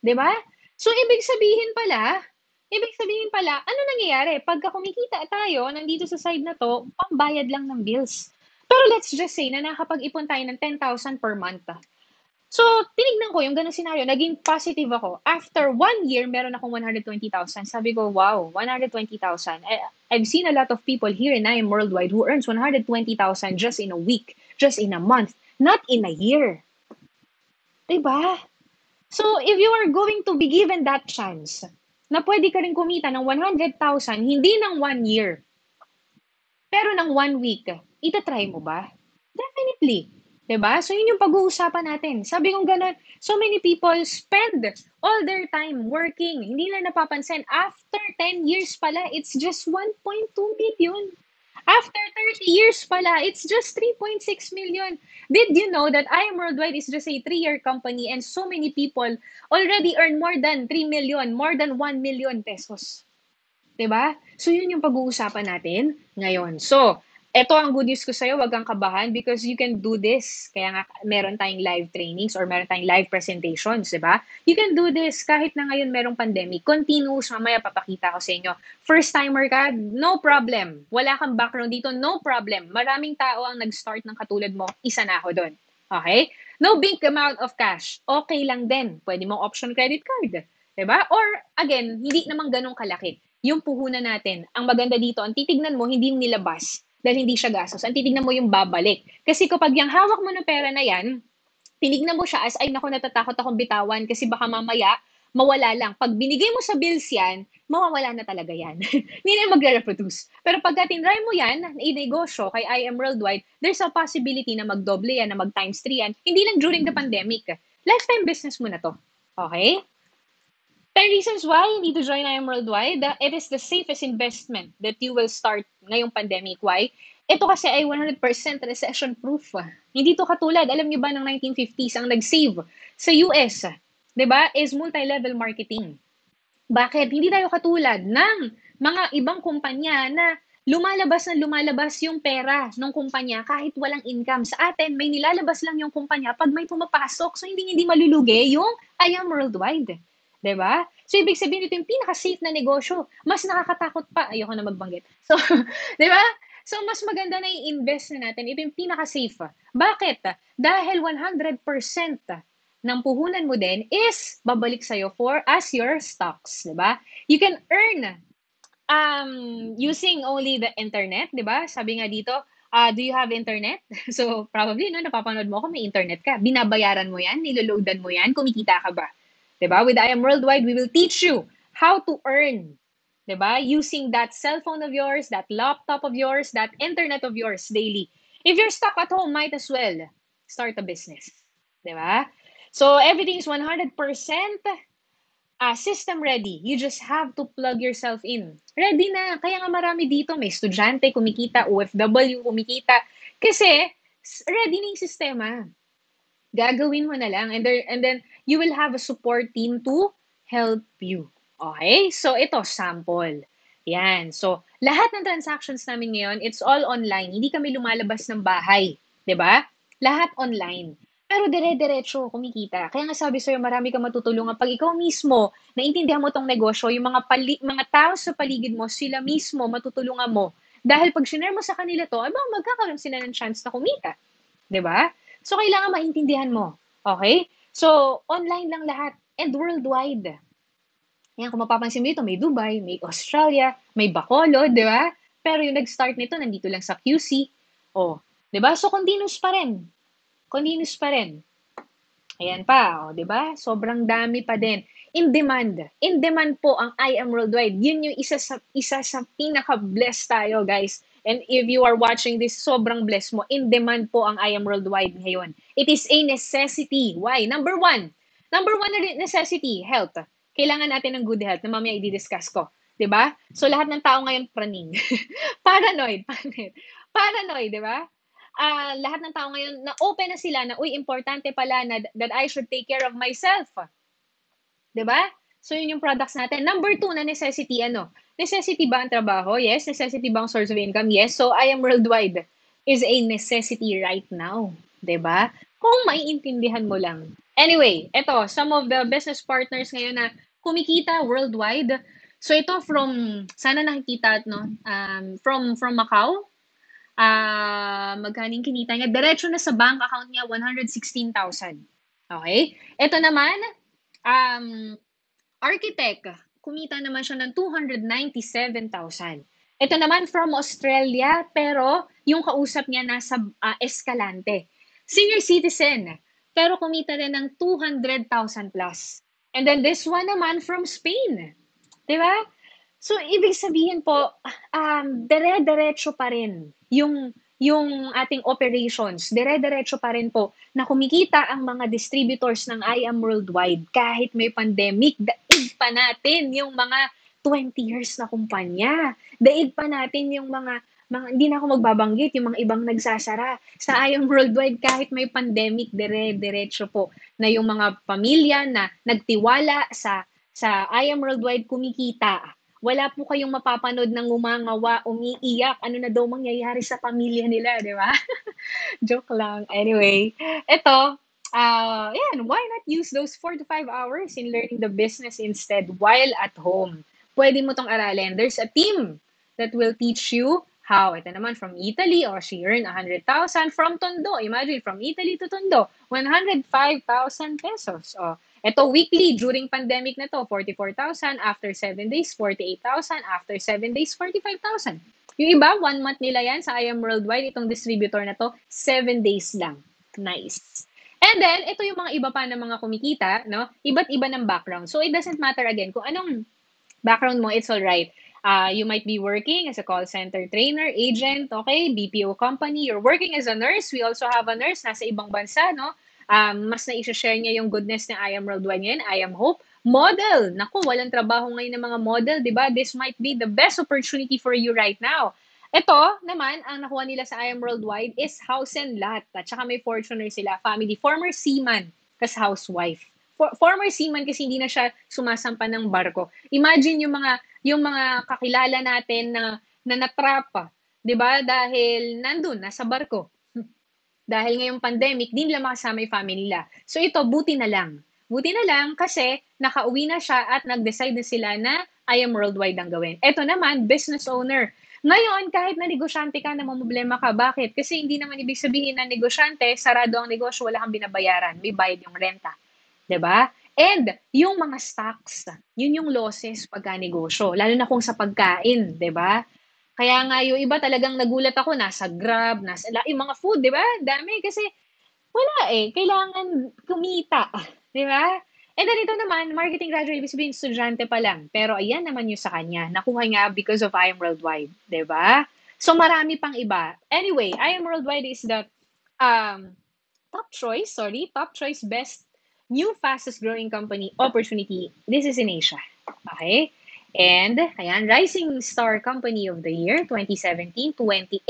'Di ba? So, ibig sabihin pala, ibig sabihin pala, ano nangyayari? Pagka kumikita tayo, nandito sa side na to, pambayad lang ng bills. Pero let's just say na nakapag-ipon tayo ng 10,000 per month. So, tinignan ko yung ganung scenario, naging positive ako. After one year, meron akong 120,000. Sabi ko, wow, 120,000. I- I've seen a lot of people here in I Am Worldwide who earns 120,000 just in a week, just in a month, not in a year. Diba? So, if you are going to be given that chance, na pwede ka rin kumita ng 100,000, hindi ng one year, pero ng one week, itatry mo ba? Definitely. ba? So, yun yung pag-uusapan natin. Sabi kong ganun, so many people spend all their time working. Hindi lang napapansin. After 10 years pala, it's just 1.2 million. After 30 years pala, it's just 3.6 million. Did you know that I Am Worldwide is just a three-year company and so many people already earn more than 3 million, more than 1 million pesos. 'Di ba? So, yun yung pag-uusapan natin ngayon. So, eto ang good news ko sa'yo, wag kang kabahan because you can do this. Kaya nga, meron tayong live trainings or meron tayong live presentations, di ba? You can do this kahit na ngayon merong pandemic. Continuous, mamaya papakita ko sa inyo. First timer ka, no problem. Wala kang background dito, no problem. Maraming tao ang nag-start ng katulad mo, isa na ako doon. Okay? No big amount of cash. Okay lang din. Pwede mong option credit card. Diba? Or, again, hindi naman ganun kalaki. Yung puhunan natin, ang maganda dito, ang titignan mo, hindi yung nilabas dahil hindi siya gastos. Ang titignan mo yung babalik. Kasi kapag yung hawak mo ng pera na yan, tinignan mo siya as, ay naku, natatakot akong bitawan kasi baka mamaya, mawala lang. Pag binigay mo sa bills yan, mawawala na talaga yan. Hindi na magre-reproduce. Pero pagka tinry mo yan, i-negosyo kay I Am Worldwide, there's a possibility na magdoble yan, na mag-times 3 yan. Hindi lang during the pandemic. Lifetime business mo na to. Okay? 10 reasons why you need to join I Am Worldwide. Uh, It is the safest investment that you will start ngayong pandemic. Why? Ito kasi ay 100% recession-proof. Hindi to katulad, alam niyo ba, ng 1950s, ang nag-save sa US, di ba, is multi-level marketing. Bakit? Hindi tayo katulad ng mga ibang kumpanya na lumalabas na lumalabas yung pera ng kumpanya kahit walang income. Sa atin, may nilalabas lang yung kumpanya pag may pumapasok. So, hindi hindi malulugi yung I am worldwide. 'Di ba? So, ibig sabihin ito yung pinaka-safe na negosyo. Mas nakakatakot pa. Ayoko na magbanggit. So, 'di ba? So, mas maganda na i-invest na natin. Ito yung pinaka-safe. Bakit? Dahil 100% ng puhunan mo din is babalik sa'yo for as your stocks. 'di ba? You can earn um, using only the internet, 'di ba? Sabi nga dito, ah, do you have internet? So, probably, no, napapanood mo ako, may internet ka. Binabayaran mo yan, niloloadan mo yan, kumikita ka ba? 'Di ba? With I Am Worldwide, we will teach you how to earn. 'Di ba? Using that cellphone of yours, that laptop of yours, that internet of yours daily. If you're stuck at home, might as well start a business. 'Di ba? So, everything is 100% uh, system ready. You just have to plug yourself in. Ready na. Kaya nga marami dito. May estudyante, kumikita, OFW, kumikita. Kasi, ready na yung sistema. Gagawin mo na lang. And, there, and then, you will have a support team to help you. Okay? So, ito, sample. Yan. So, lahat ng transactions namin ngayon, it's all online. Hindi kami lumalabas ng bahay. ba? Lahat online. Pero dire-diretso kumikita. Kaya nga sabi sa'yo, marami kang matutulungan. Pag ikaw mismo, naintindihan mo tong negosyo, yung mga, pali- mga tao sa paligid mo, sila mismo matutulungan mo. Dahil pag sinare mo sa kanila to, ay ba, magkakaroon sila ng chance na kumita. ba? So, kailangan maintindihan mo. Okay? So, online lang lahat. And worldwide. Yan, kung mapapansin mo ito, may Dubai, may Australia, may Bacolod, di ba? Pero yung nag-start nito, nandito lang sa QC. O, di ba? So, continuous pa rin. Continuous pa rin. Ayan pa, o, di ba? Sobrang dami pa din. In demand. In demand po ang I Am Worldwide. Yun yung isa sa, isa sa pinaka-blessed tayo, guys. And if you are watching this, sobrang blessed mo. In demand po ang I Am Worldwide ngayon. It is a necessity. Why? Number one. Number one na necessity, health. Kailangan natin ng good health na mamaya i-discuss ko. 'Di ba? So lahat ng tao ngayon praning. Paranoid. Paranoid. Paranoid, 'di ba? Ah, lahat ng tao ngayon na open na sila na uy importante pala na that I should take care of myself. 'Di ba? So yun yung products natin. Number two na necessity ano? Necessity ba ang trabaho? Yes. Necessity ba ang source of income? Yes. So I am worldwide is a necessity right now. ba? Kung maiintindihan mo lang. Anyway, ito, some of the business partners ngayon na kumikita worldwide. So ito from, sana nakikita, no? Um, from, from Macau, ah magkaning kinita niya. Diretso na sa bank account niya, 116,000. Okay? Ito naman, um, architect, kumita naman siya ng 297,000. Ito naman from Australia, pero yung kausap niya nasa ah, Escalante. Senior citizen, pero kumita rin ng 200,000 plus. And then this one naman from Spain. Di ba? So, ibig sabihin po, um, dire-diretso pa rin yung, yung ating operations. Dire-diretso pa rin po na kumikita ang mga distributors ng I Worldwide kahit may pandemic. Daig pa natin yung mga 20 years na kumpanya. Daig pa natin yung mga mga, hindi na ako magbabanggit, yung mga ibang nagsasara. Sa Am Worldwide, kahit may pandemic, dire-diretso po na yung mga pamilya na nagtiwala sa sa I Worldwide kumikita. Wala po kayong mapapanood ng umangawa, umiiyak, ano na daw mangyayari sa pamilya nila, di ba? Joke lang. Anyway, ito, uh, yan, why not use those 4 to 5 hours in learning the business instead while at home? Pwede mo tong aralin. There's a team that will teach you how. Ito naman from Italy, or she earned 100,000 from Tondo. Imagine, from Italy to Tondo, 105,000 pesos. Oh, ito weekly, during pandemic na to, 44,000. After 7 days, 48,000. After 7 days, 45,000. Yung iba, one month nila yan sa I Am Worldwide, itong distributor na to, 7 days lang. Nice. And then, ito yung mga iba pa na mga kumikita, no? Iba't iba ng background. So, it doesn't matter again kung anong background mo, it's all right. Uh, you might be working as a call center trainer, agent, okay, BPO company. You're working as a nurse. We also have a nurse nasa ibang bansa, no? Um, mas na-share niya yung goodness ng I Am Worldwide ngayon. I Am Hope. Model. Naku, walang trabaho ngayon ng mga model, di ba? This might be the best opportunity for you right now. Ito naman, ang nakuha nila sa I Am Worldwide is house and lot. At saka may fortuner sila, family. Former seaman, kas housewife. For, former seaman kasi hindi na siya sumasampa ng barko. Imagine yung mga yung mga kakilala natin na na natrapa, 'di ba? Dahil nandun nasa barko. Dahil ngayong pandemic, di nila makasama yung family nila. So ito, buti na lang. Buti na lang kasi nakauwi na siya at nag-decide na sila na I am worldwide ang gawin. Ito naman, business owner. Ngayon, kahit na negosyante ka, na problema ka. Bakit? Kasi hindi naman ibig sabihin na negosyante, sarado ang negosyo, wala kang binabayaran. May bayad yung renta. ba? And yung mga stocks, yun yung losses pagka negosyo, lalo na kung sa pagkain, 'di ba? Kaya nga yung iba talagang nagulat ako nasa Grab, nasa yung mga food, 'di ba? Dami kasi wala eh, kailangan kumita, 'di ba? And then ito naman, marketing graduate, ibig sabihin estudyante pa lang. Pero ayan naman yung sa kanya, nakuha nga because of I Am Worldwide, 'di ba? So marami pang iba. Anyway, I Am Worldwide is the um, top choice, sorry, top choice best new fastest growing company opportunity. This is in Asia. Okay? And, ayan, Rising Star Company of the Year, 2017, 2018,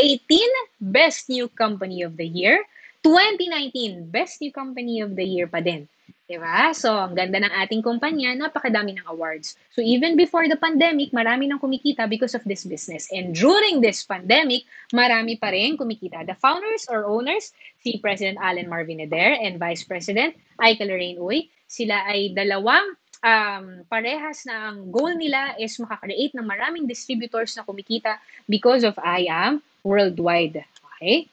Best New Company of the Year, 2019, Best New Company of the Year pa din. Diba? So, ang ganda ng ating kumpanya, napakadami ng awards. So, even before the pandemic, marami nang kumikita because of this business. And during this pandemic, marami pa rin kumikita. The founders or owners, si President Allen Marvin Adair and Vice President Ike Lorraine Uy, sila ay dalawang um, parehas na ang goal nila is makakreate ng maraming distributors na kumikita because of I am worldwide. Okay?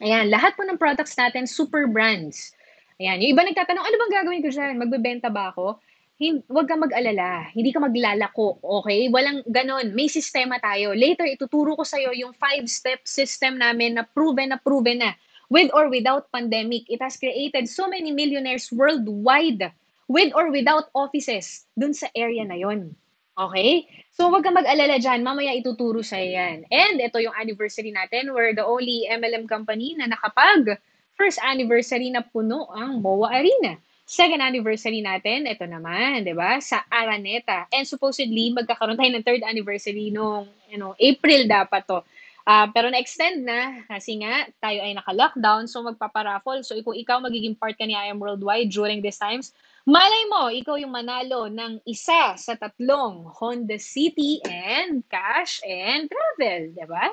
Ayan, lahat po ng products natin, super brands. Ayan, yung iba nagtatanong, ano bang gagawin ko dyan? Magbebenta ba ako? Hin- huwag kang mag-alala. Hindi ka maglalako. Okay? Walang ganon. May sistema tayo. Later, ituturo ko sa'yo yung five-step system namin na proven na proven na. With or without pandemic, it has created so many millionaires worldwide with or without offices dun sa area na yon. Okay? So, huwag kang mag-alala dyan. Mamaya ituturo sa'yo yan. And ito yung anniversary natin. We're the only MLM company na nakapag first anniversary na puno ang MOA Arena. Second anniversary natin, ito naman, di ba? Sa Araneta. And supposedly, magkakaroon tayo ng third anniversary nung you know, April dapat to. Ah, pero na-extend na kasi nga tayo ay naka-lockdown so magpaparaffle. So kung ikaw magiging part ka ni I Am Worldwide during these times, malay mo, ikaw yung manalo ng isa sa tatlong Honda City and cash and travel, di ba?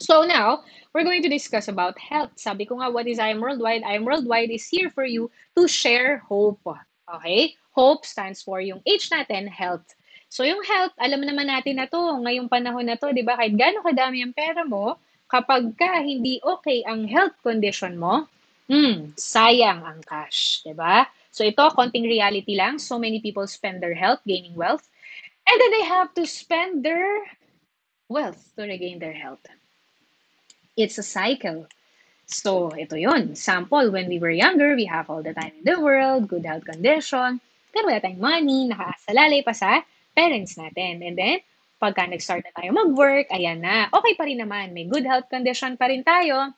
So now, we're going to discuss about health. Sabi ko nga, what is I Am Worldwide? I Am Worldwide is here for you to share hope. Okay? Hope stands for yung H natin, health. So yung health, alam naman natin na to, ngayong panahon na to, di ba? Kahit gaano kadami ang pera mo, kapag ka hindi okay ang health condition mo, hmm, sayang ang cash, di ba? So ito, konting reality lang. So many people spend their health gaining wealth. And then they have to spend their wealth to regain their health. It's a cycle. So, ito yun. Sample, when we were younger, we have all the time in the world, good health condition, pero wala tayong money, nakaasalalay pa sa parents natin. And then, pagka nag-start na tayo mag-work, ayan na, okay pa rin naman, may good health condition pa rin tayo,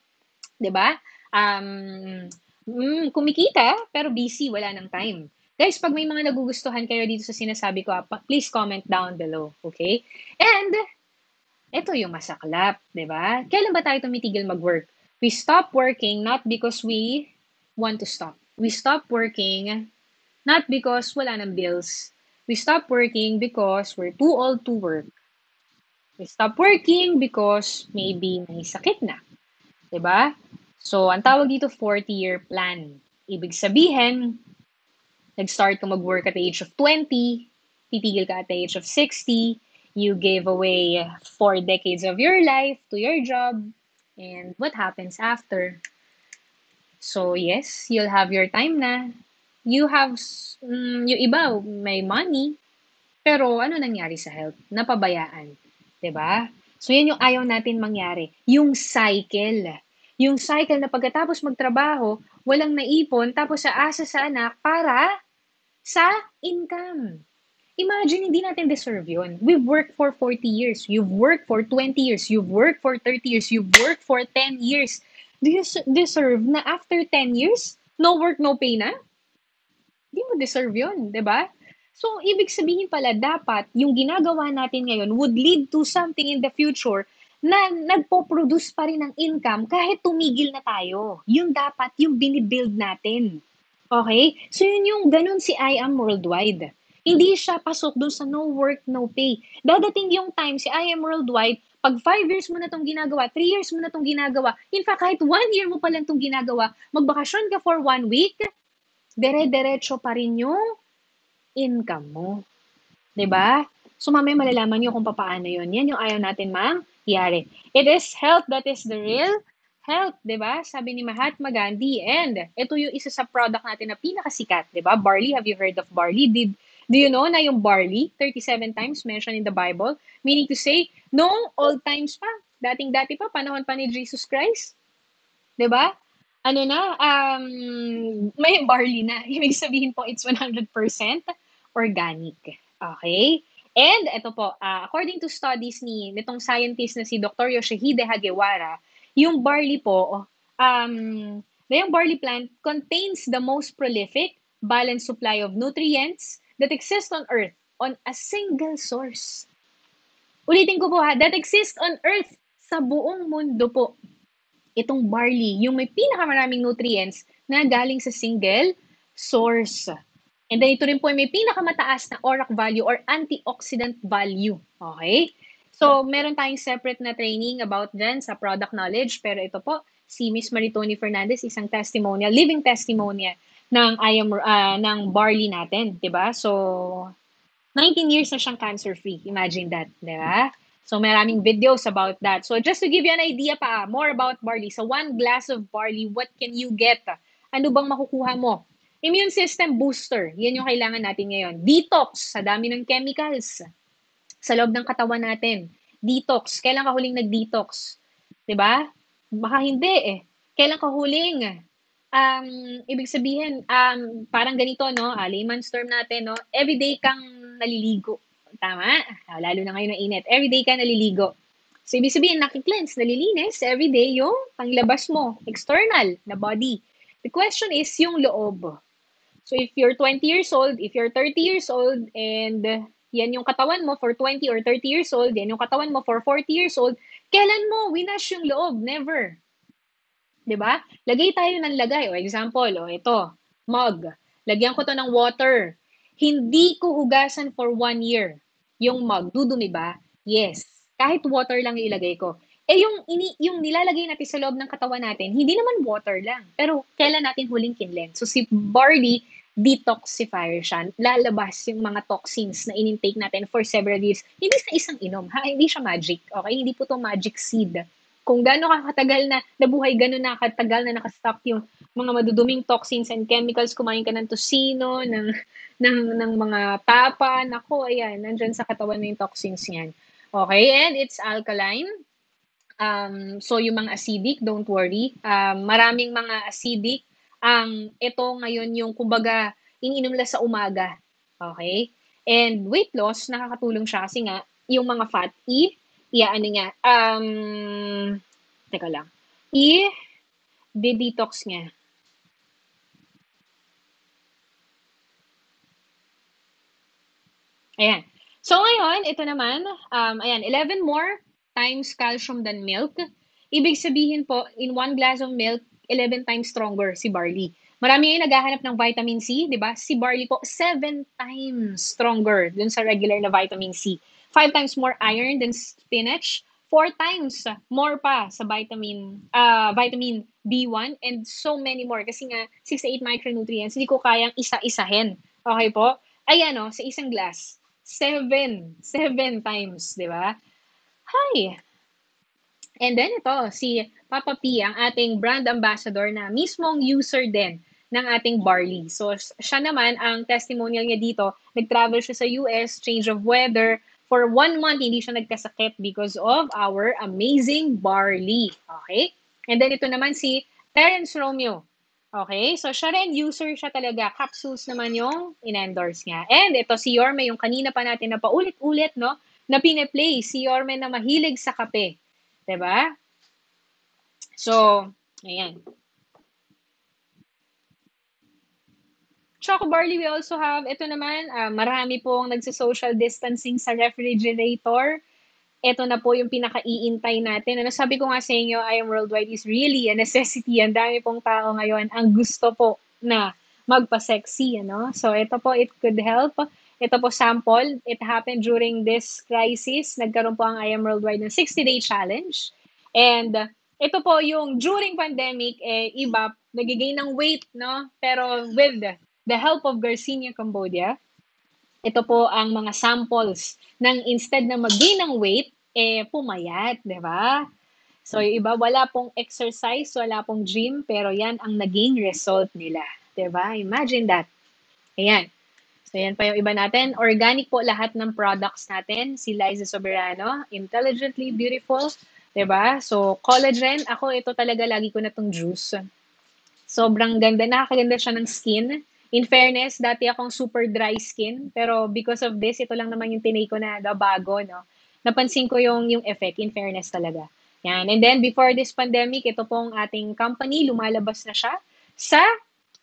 'di ba? Um, mm, kumikita, pero busy, wala ng time. Guys, pag may mga nagugustuhan kayo dito sa sinasabi ko, ah, please comment down below, okay? And, ito yung masaklap, di ba? Kailan ba tayo tumitigil mag-work? We stop working not because we want to stop. We stop working not because wala ng bills. We stop working because we're too old to work. We stop working because maybe may sakit na. 'Di ba? So, ang tawag dito 40-year plan. Ibig sabihin, nag-start ka mag-work at the age of 20, titigil ka at the age of 60, you gave away four decades of your life to your job, and what happens after? So, yes, you'll have your time na. You have, mm, yung iba, may money, pero ano nangyari sa health? Napabayaan. ba? So, yan yung ayaw natin mangyari. Yung cycle. Yung cycle na pagkatapos magtrabaho, walang naipon, tapos sa asa sa anak para sa income. Imagine, hindi natin deserve yun. We've worked for 40 years. You've worked for 20 years. You've worked for 30 years. You've worked for 10 years. Do you deserve na after 10 years, no work, no pay na? Hindi mo deserve yun, di ba? So, ibig sabihin pala, dapat yung ginagawa natin ngayon would lead to something in the future na nagpo-produce pa rin ng income kahit tumigil na tayo. Yung dapat, yung binibuild natin. Okay? So, yun yung ganun si I Am Worldwide. Hindi siya pasok dun sa no work, no pay. Dadating yung time si I Am Worldwide, pag five years mo na itong ginagawa, three years mo na itong ginagawa, in fact, kahit one year mo pa lang itong ginagawa, magbakasyon ka for one week, dere-derecho pa rin yung income mo. ba? So mamaya malalaman niyo kung paano 'yon. Yan yung ayaw natin mangyari. It is health that is the real health, 'di ba? Sabi ni Mahatma Gandhi and ito yung isa sa product natin na pinakasikat, 'di ba? Barley, have you heard of barley? Did do you know na yung barley 37 times mentioned in the Bible, meaning to say noong old times pa, dating-dati pa panahon pa ni Jesus Christ, 'di ba? Ano na, um, may barley na. Ibig sabihin po, it's 100% organic. Okay? And ito po, ah, according to studies ni nitong scientist na si Dr. Yoshihide Hagewara, yung barley po, um, na yung barley plant contains the most prolific, balanced supply of nutrients that exist on Earth on a single source. Ulitin ko po ha, that exist on Earth sa buong mundo po itong barley, yung may pinakamaraming nutrients na galing sa single source. And then ito rin po ay may pinakamataas na ORAC value or antioxidant value. Okay? So, meron tayong separate na training about dyan sa product knowledge. Pero ito po, si Miss Maritoni Fernandez, isang testimonial, living testimonial ng, I am, ah, ng barley natin. 'di ba So, 19 years na siyang cancer-free. Imagine that, di ba? So, maraming videos about that. So, just to give you an idea pa, more about barley. So, one glass of barley, what can you get? Ano bang makukuha mo? Immune system booster. Yan yung kailangan natin ngayon. Detox, sa dami ng chemicals sa loob ng katawan natin. Detox. Kailan ka huling nag-detox? 'Di ba? Baka hindi eh. Kailan ka huling? Um, ibig sabihin, um, parang ganito, no? Ah, layman's term natin, no? Everyday kang naliligo. Tama? Ah, Lalo na ngayon ng init. Everyday ka naliligo. So, ibig sabihin, nakikleanse, nalilinis everyday yung panglabas mo, external na body. The question is yung loob. So, if you're 20 years old, if you're 30 years old, and yan yung katawan mo for 20 or 30 years old, yan yung katawan mo for 40 years old, kailan mo winash yung loob? Never. 'Di ba? Lagay tayo ng lagay. O example, o ito, mug. Lagyan ko to ng water. Hindi ko hugasan for one year. Yung mug, dudumi ba? Yes. Kahit water lang ilagay ko. Eh yung, ini, yung nilalagay natin sa loob ng katawan natin, hindi naman water lang. Pero kailan natin huling kinlen? So si barley, detoxifier siya. Lalabas yung mga toxins na in-intake natin for several years. Hindi sa isang inom, ha? Hindi siya magic. Okay? Hindi po to magic seed kung gaano ka katagal na nabuhay, gano'n na katagal na nakastock yung mga maduduming toxins and chemicals, kumain ka ng tosino, ng, ng, ng mga tapa, nako, ayan, nandyan sa katawan mo yung toxins niyan. Okay, and it's alkaline. Um, so yung mga acidic, don't worry. Um, maraming mga acidic. Ang ito ngayon yung kumbaga iniinom lang sa umaga. Okay? And weight loss, nakakatulong siya kasi nga yung mga fat, i i-ano niya, um, teka lang, i-detox niya. Ayan. So ngayon, ito naman, um, ayan, 11 more times calcium than milk. Ibig sabihin po, in one glass of milk, 11 times stronger si barley. Marami ngayon naghahanap ng vitamin C, di ba? Si barley po, 7 times stronger dun sa regular na vitamin C. 5 times more iron than spinach. 4 times more pa sa vitamin uh, vitamin B1 and so many more. Kasi nga, 6 to 8 micronutrients, hindi ko kayang isa-isahin. Okay po? Ayan o, sa isang glass. 7. 7 times, di ba? Hi! And then ito, si Papa P, ang ating brand ambassador na mismong user din ng ating barley. So, siya naman, ang testimonial niya dito, nag-travel siya sa US, change of weather, for one month, hindi siya nagkasakit because of our amazing barley. Okay? And then ito naman si Terence Romeo. Okay? So, siya rin, user siya talaga. Capsules naman yung in-endorse niya. And ito si Yorme, yung kanina pa natin na paulit-ulit, no? Na pine-play. Si Yorme na mahilig sa kape. ba? So, ayan. Choco barley, we also have, ito naman, uh, marami pong nagsa-social distancing sa refrigerator. Ito na po yung pinaka-iintay natin. Ano sabi ko nga sa inyo, I am worldwide is really a necessity. Ang dami pong tao ngayon ang gusto po na magpa-sexy, ano? So, ito po, it could help. Ito po sample. It happened during this crisis. Nagkaroon po ang I am worldwide ng 60-day challenge. And ito po yung during pandemic, eh, iba, nagigay ng weight, no? Pero with the help of Garcinia Cambodia, ito po ang mga samples ng instead na mag-gain ng weight, eh, pumayat, di ba? So, yung iba, wala pong exercise, wala pong gym, pero yan ang naging result nila. Di ba? Imagine that. Ayan. So, yan pa yung iba natin. Organic po lahat ng products natin. Si Liza Soberano, intelligently beautiful. Ba? So, collagen. Ako, ito talaga lagi ko na tong juice. Sobrang ganda. Nakakaganda siya ng skin. In fairness, dati akong super dry skin, pero because of this, ito lang naman yung tinay ko na bago, no? Napansin ko yung, yung effect, in fairness talaga. Yan. And then, before this pandemic, ito pong ating company, lumalabas na siya sa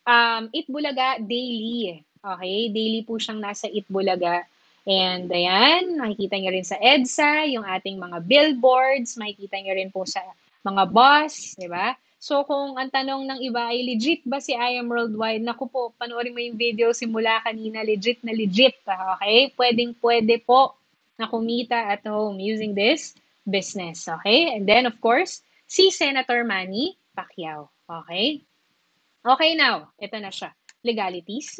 um, Itbulaga Daily. Okay? Daily po siyang nasa Itbulaga. And ayan, makikita niyo rin sa EDSA, yung ating mga billboards, makikita niyo rin po sa mga bus, di ba? So, kung ang tanong ng iba ay legit ba si I Am Worldwide, naku po, panoorin mo yung video simula kanina, legit na legit. Okay? Pwedeng pwede po na kumita at home using this business. Okay? And then, of course, si Senator Manny Pacquiao. Okay? Okay now, ito na siya. Legalities.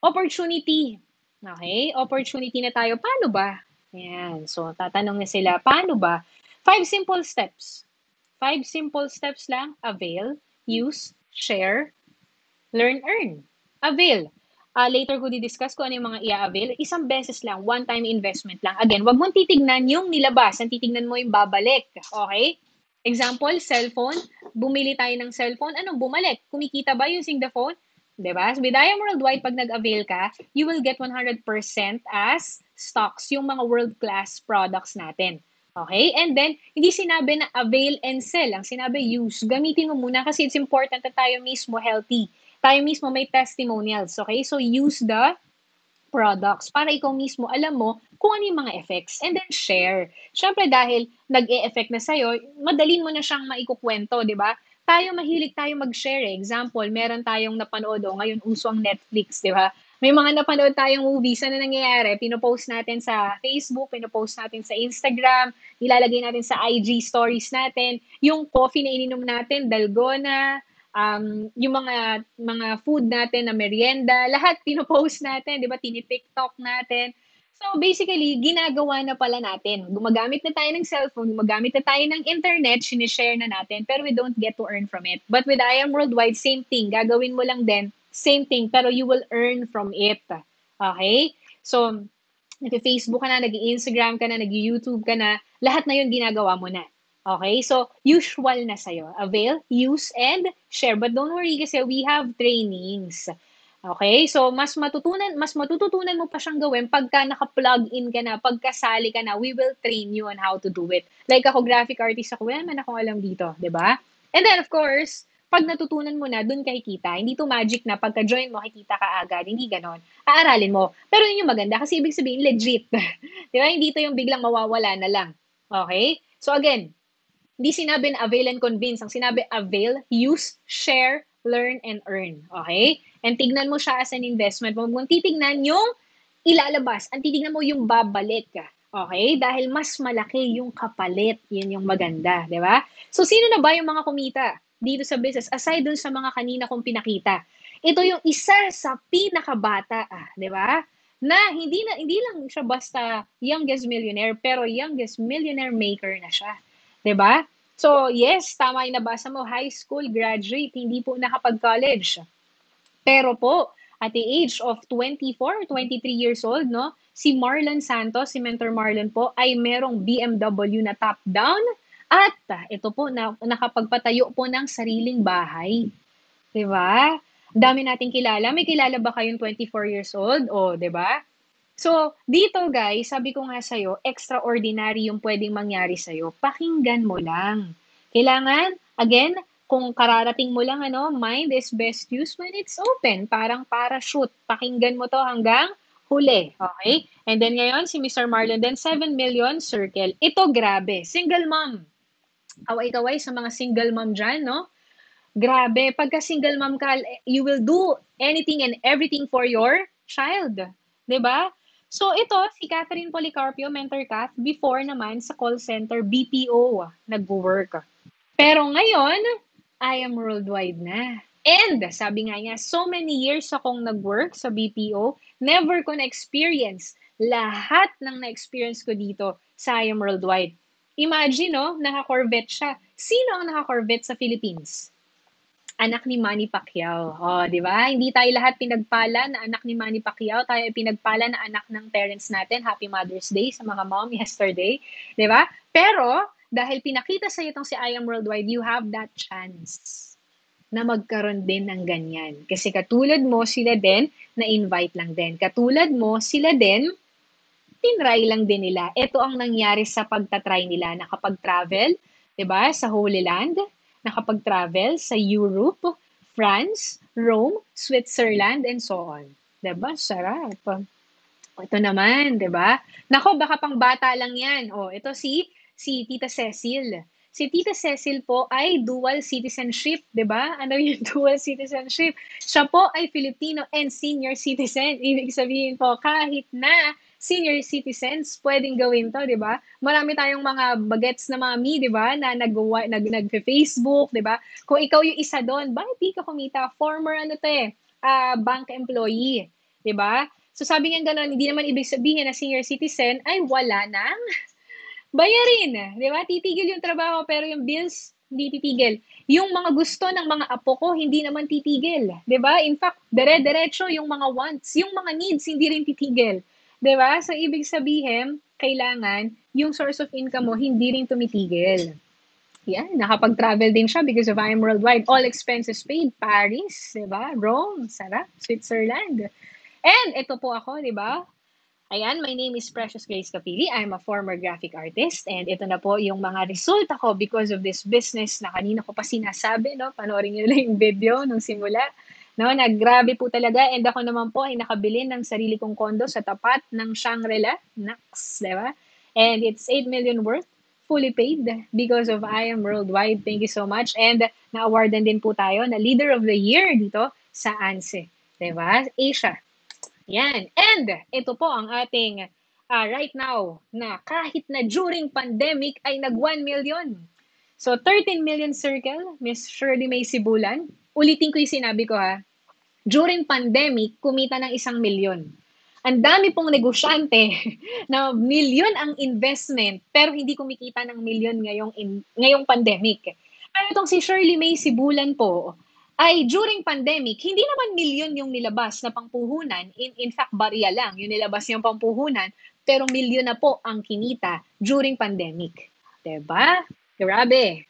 Opportunity. Okay? Opportunity na tayo. Paano ba? Ayan. So, tatanong na sila, paano ba? Five simple steps Five simple steps lang. Avail, use, share, learn, earn. Avail. Uh, later ko di-discuss kung ano yung mga i-avail. Isang beses lang, one-time investment lang. Again, wag mong titignan yung nilabas. Ang titignan mo yung babalik. Okay? Example, cellphone. Bumili tayo ng cellphone. Anong bumalik? Kumikita ba using the phone? Diba? So with IAM Worldwide, pag nag-avail ka, you will get 100% as stocks, yung mga world-class products natin. Okay? And then, hindi sinabi na avail and sell. Ang sinabi, use. Gamitin mo muna kasi it's important na tayo mismo healthy. Tayo mismo may testimonials. Okay? So, use the products para ikaw mismo alam mo kung ano yung mga effects and then share. Siyempre dahil nag-e-effect na sa'yo, madalin mo na siyang maikukwento, di ba? Tayo mahilig tayo mag-share. eh. Example, meron tayong napanood, o ngayon uso ang Netflix, di ba? May mga napanood tayong movies, ano nangyayari? Pinopost natin sa Facebook, pinopost natin sa Instagram, ilalagay natin sa IG stories natin. Yung coffee na ininom natin, dalgona, um, yung mga mga food natin na merienda, lahat pinopost natin, di ba? Tini-TikTok natin. So basically, ginagawa na pala natin. Gumagamit na tayo ng cellphone, gumagamit na tayo ng internet, sinishare na natin, pero we don't get to earn from it. But with I Am Worldwide, same thing. Gagawin mo lang din, same thing, pero you will earn from it. Okay? So, nag-Facebook ka na, nag-Instagram ka na, nag-YouTube ka na, lahat na yun ginagawa mo na. Okay? So, usual na sa'yo. Avail, use, and share. But don't worry kasi we have trainings. Okay? So, mas matutunan, mas matututunan mo pa siyang gawin pagka naka-plug in ka na, pagkasali ka na, we will train you on how to do it. Like ako, graphic artist ako, wala man akong alam dito, 'di ba? And then, of course, pag natutunan mo na, dun ka kikita. Hindi to magic na pagka-join mo, kikita ka agad. Hindi ganon. Aaralin mo. Pero yun yung maganda kasi ibig sabihin, legit. Di ba? Hindi to yung biglang mawawala na lang. Okay? So again, hindi sinabi na avail and convince. Ang sinabi, avail, use, share, learn, and earn. Okay? And tignan mo siya as an investment. Huwag mong titignan yung ilalabas. Ang titignan mo yung babalik ka. Okay? Dahil mas malaki yung kapalit. Yun yung maganda. Di ba? So, sino na ba yung mga kumita dito sa business? Aside dun sa mga kanina kong pinakita. Ito yung isa sa pinakabata. Ah, di ba? Na hindi, na, hindi lang siya basta youngest millionaire, pero youngest millionaire maker na siya. 'di ba? So, yes, tama yung nabasa mo, high school graduate, hindi po nakapag-college. Pero po, at the age of 24 or 23 years old, no, si Marlon Santos, si Mentor Marlon po, ay merong BMW na top-down at ito po, na, nakapagpatayo po ng sariling bahay. 'Di ba? Dami nating kilala. May kilala ba kayong 24 years old? O, ba? So, dito guys, sabi ko nga sa'yo, extraordinary yung pwedeng mangyari sa'yo. Pakinggan mo lang. Kailangan, again, kung kararating mo lang, ano, mind is best used when it's open. Parang parachute. Pakinggan mo to hanggang huli. Okay? And then ngayon, si Mr. Marlon, then 7 million circle. Ito, grabe. Single mom. Kaway-kaway sa mga single mom dyan, no? Grabe. Pagka single mom ka, you will do anything and everything for your child. ba? So ito, si Catherine Policarpio, mentor Kath, before naman sa call center, BPO, nag-work. Pero ngayon, I am worldwide na. And sabi nga niya, so many years akong nag-work sa BPO, never ko na-experience lahat ng na-experience ko dito sa I am worldwide. Imagine, no, naka-Corvette siya. Sino ang naka-Corvette sa Philippines? Anak ni Manny Pacquiao. Oh, 'di ba? Hindi tayo lahat pinagpala na anak ni Manny Pacquiao, tayo ay pinagpala na anak ng parents natin. Happy Mother's Day sa mga mom yesterday, 'di ba? Pero dahil pinakita sa itong si I Am Worldwide, you have that chance na magkaroon din ng ganyan. Kasi katulad mo, sila din, na-invite lang din. Katulad mo, sila din, tinry lang din nila. Ito ang nangyari sa pagtatry nila. Nakapag-travel, 'di ba, sa Holy Land, nakapag-travel sa Europe, France, Rome, Switzerland, and so on. 'Di ba? Sarap. Ito naman, 'di ba? Nako, baka pang bata lang 'yan. Oh, ito si si Tita Cecil. Si Tita Cecil po ay dual citizenship, 'di ba? Ano yung dual citizenship? Siya po ay Filipino and senior citizen. Ibig sabihin po, kahit na senior citizens, pwedeng gawin to, di ba? Marami tayong mga bagets na mami, di ba, na nag, nag, nag-Facebook, di ba? Kung ikaw yung isa doon, bakit di ka kumita? Former, ano to eh, uh, bank employee, di ba? So sabi niya gano'n, hindi naman ibig sabihin na senior citizen ay wala nang bayarin, di ba? Titigil yung trabaho, pero yung bills, hindi titigil. Yung mga gusto ng mga apo ko, hindi naman titigil. 'di ba? In fact, dire-diretso yung mga wants, yung mga needs, hindi rin titigil. 'Di ba? So, ibig sabihin, kailangan yung source of income mo hindi rin tumitigil. Yan, nakapag-travel din siya because of I Am Worldwide. All expenses paid. Paris, di ba? Rome, sarap. Switzerland. And ito po ako, di ba? Ayan, my name is Precious Grace Capili. I'm a former graphic artist and ito na po yung mga resulta ko because of this business na kanina ko pa sinasabi, no? Panoorin niyo lang yung video nung simula. No, naggrabe po talaga and ako naman po ay nakabili ng sarili kong kondo sa tapat ng Shangri-La, Nax, di ba? And it's 8 million worth, fully paid because of I Am Worldwide. Thank you so much. And na-awardan din po tayo na Leader of the Year dito sa ANSE, di ba? Asia. Yan. And ito po ang ating ah, right now na kahit na during pandemic ay nag 1 million. So 13 million circle, Miss Shirley May Sibulan. Ulitin ko yung sinabi ko ha. During pandemic, kumita ng isang milyon. Ang dami pong negosyante na milyon ang investment pero hindi kumikita ng milyon ngayong in, ngayong pandemic. Pero itong si Shirley May Sibulan po, ay during pandemic, hindi naman milyon yung nilabas na pangpuhunan. In, in fact, barya lang yung nilabas yung pangpuhunan. Pero milyon na po ang kinita during pandemic. ba? Grabe.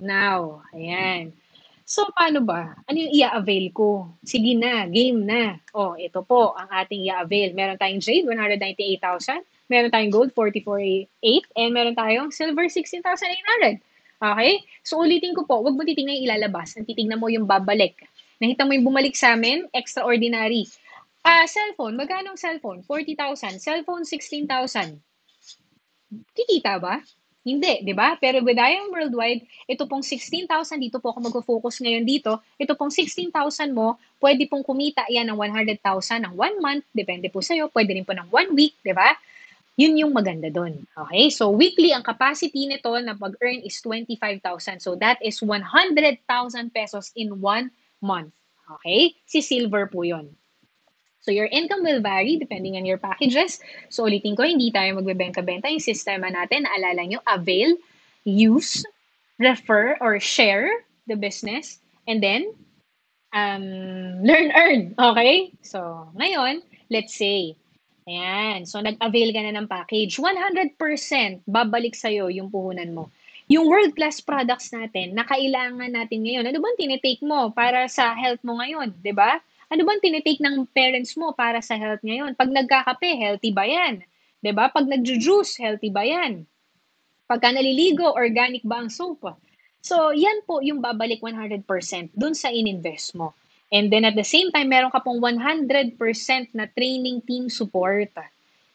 Now, ayan. So, paano ba? Ano yung i-avail ko? Sige na, game na. Oh, ito po ang ating i-avail. Meron tayong jade, 198,000. Meron tayong gold, 44,800. And meron tayong silver, 16,800. Okay? So, ulitin ko po, huwag mo titignan yung ilalabas. Ang titignan mo yung babalik. Nakita mo yung bumalik sa amin, extraordinary. Ah, cellphone, magkano ang cellphone? 40,000. Cellphone, 16,000. Kikita ba? Hindi, di ba? Pero with I Worldwide, ito pong 16,000, dito po ako mag-focus ngayon dito. Ito pong 16,000 mo, pwede pong kumita yan ng 100,000 ng one month, depende po sa'yo. Pwede rin po ng one week, di ba? Yun yung maganda doon. Okay? So, weekly, ang capacity nito na pag-earn is 25,000. So, that is 100,000 pesos in one month. Okay? Si silver po yun. So, your income will vary depending on your packages. So, ulitin ko, hindi tayo magbebenta-benta. Yung sistema natin, naalala nyo, avail, use, refer, or share the business, and then, um, learn, earn. Okay? So, ngayon, let's say, ayan, so nag-avail ka na ng package, 100% babalik sa'yo yung puhunan mo. Yung world-class products natin na kailangan natin ngayon, ano bang tinitake mo para sa health mo ngayon, 'di ba? Ano bang tinitake ng parents mo para sa health ngayon? Pag nagkakape, healthy ba yan? 'Di ba? Pag nagjo-juice, healthy ba yan? Pagka naliligo, organic ba ang soap? So, yan po yung babalik 100% dun sa ininvest mo. And then at the same time, meron ka pong 100% na training team support.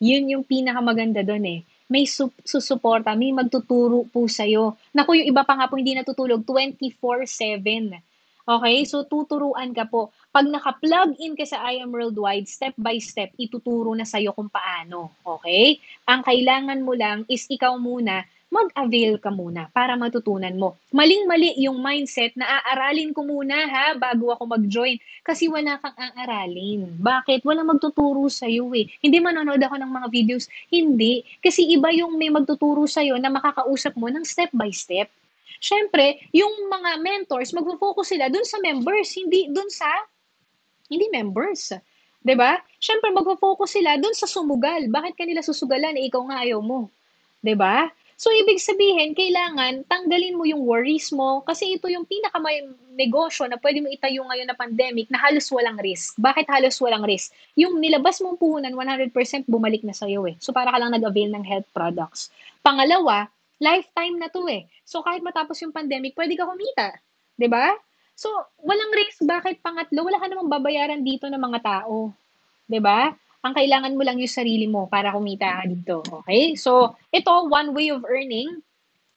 Yun yung pinakamaganda doon eh. May su- susuporta, may magtuturo po sa'yo. Naku, yung iba pa nga po hindi natutulog, 24-7. Okay? So, tuturuan ka po. Pag naka-plug in ka sa I Am Worldwide, step by step, ituturo na sa'yo kung paano. Okay? Ang kailangan mo lang is ikaw muna mag-avail ka muna para matutunan mo. Maling-mali yung mindset na aaralin ko muna ha bago ako mag-join kasi wala kang aaralin. Bakit? Wala magtuturo sa iyo eh. Hindi manonood ako ng mga videos. Hindi. Kasi iba yung may magtuturo sa iyo na makakausap mo ng step by step. Siyempre, yung mga mentors, magfo-focus sila dun sa members, hindi dun sa hindi members. 'Di ba? Siyempre, magfo-focus sila dun sa sumugal. Bakit kanila susugalan eh ikaw nga ayaw mo? 'Di ba? So, ibig sabihin, kailangan tanggalin mo yung worries mo kasi ito yung pinakamay negosyo na pwede mo itayo ngayon na pandemic na halos walang risk. Bakit halos walang risk? Yung nilabas mong puhunan, 100% bumalik na sa'yo eh. So, para ka lang nag-avail ng health products. Pangalawa, lifetime na to eh. So, kahit matapos yung pandemic, pwede ka kumita. ba? So, walang risk. Bakit pangatlo? Wala ka namang babayaran dito ng mga tao. ba? Ang kailangan mo lang yung sarili mo para kumita ka dito. Okay? So, ito, one way of earning.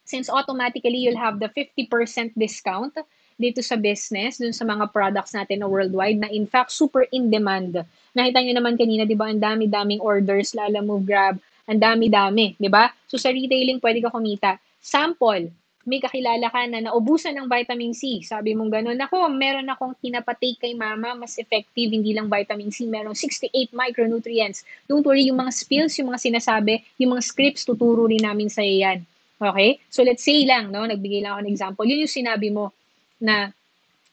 Since automatically you'll have the 50% discount dito sa business, dun sa mga products natin na worldwide na in fact super in demand. Nakita nyo naman kanina, di ba, ang dami-daming orders, Lala Move Grab, ang dami-dami, di ba? So sa retailing, pwede ka kumita. Sample, may kakilala ka na naubusan ng vitamin C. Sabi mong gano'n, ako, meron akong pinapatake kay mama, mas effective, hindi lang vitamin C, meron 68 micronutrients. Don't worry, yung mga spills, yung mga sinasabi, yung mga scripts, tuturo rin namin sa yan. Okay? So let's say lang, no, nagbigay lang ako ng example, yun yung sinabi mo na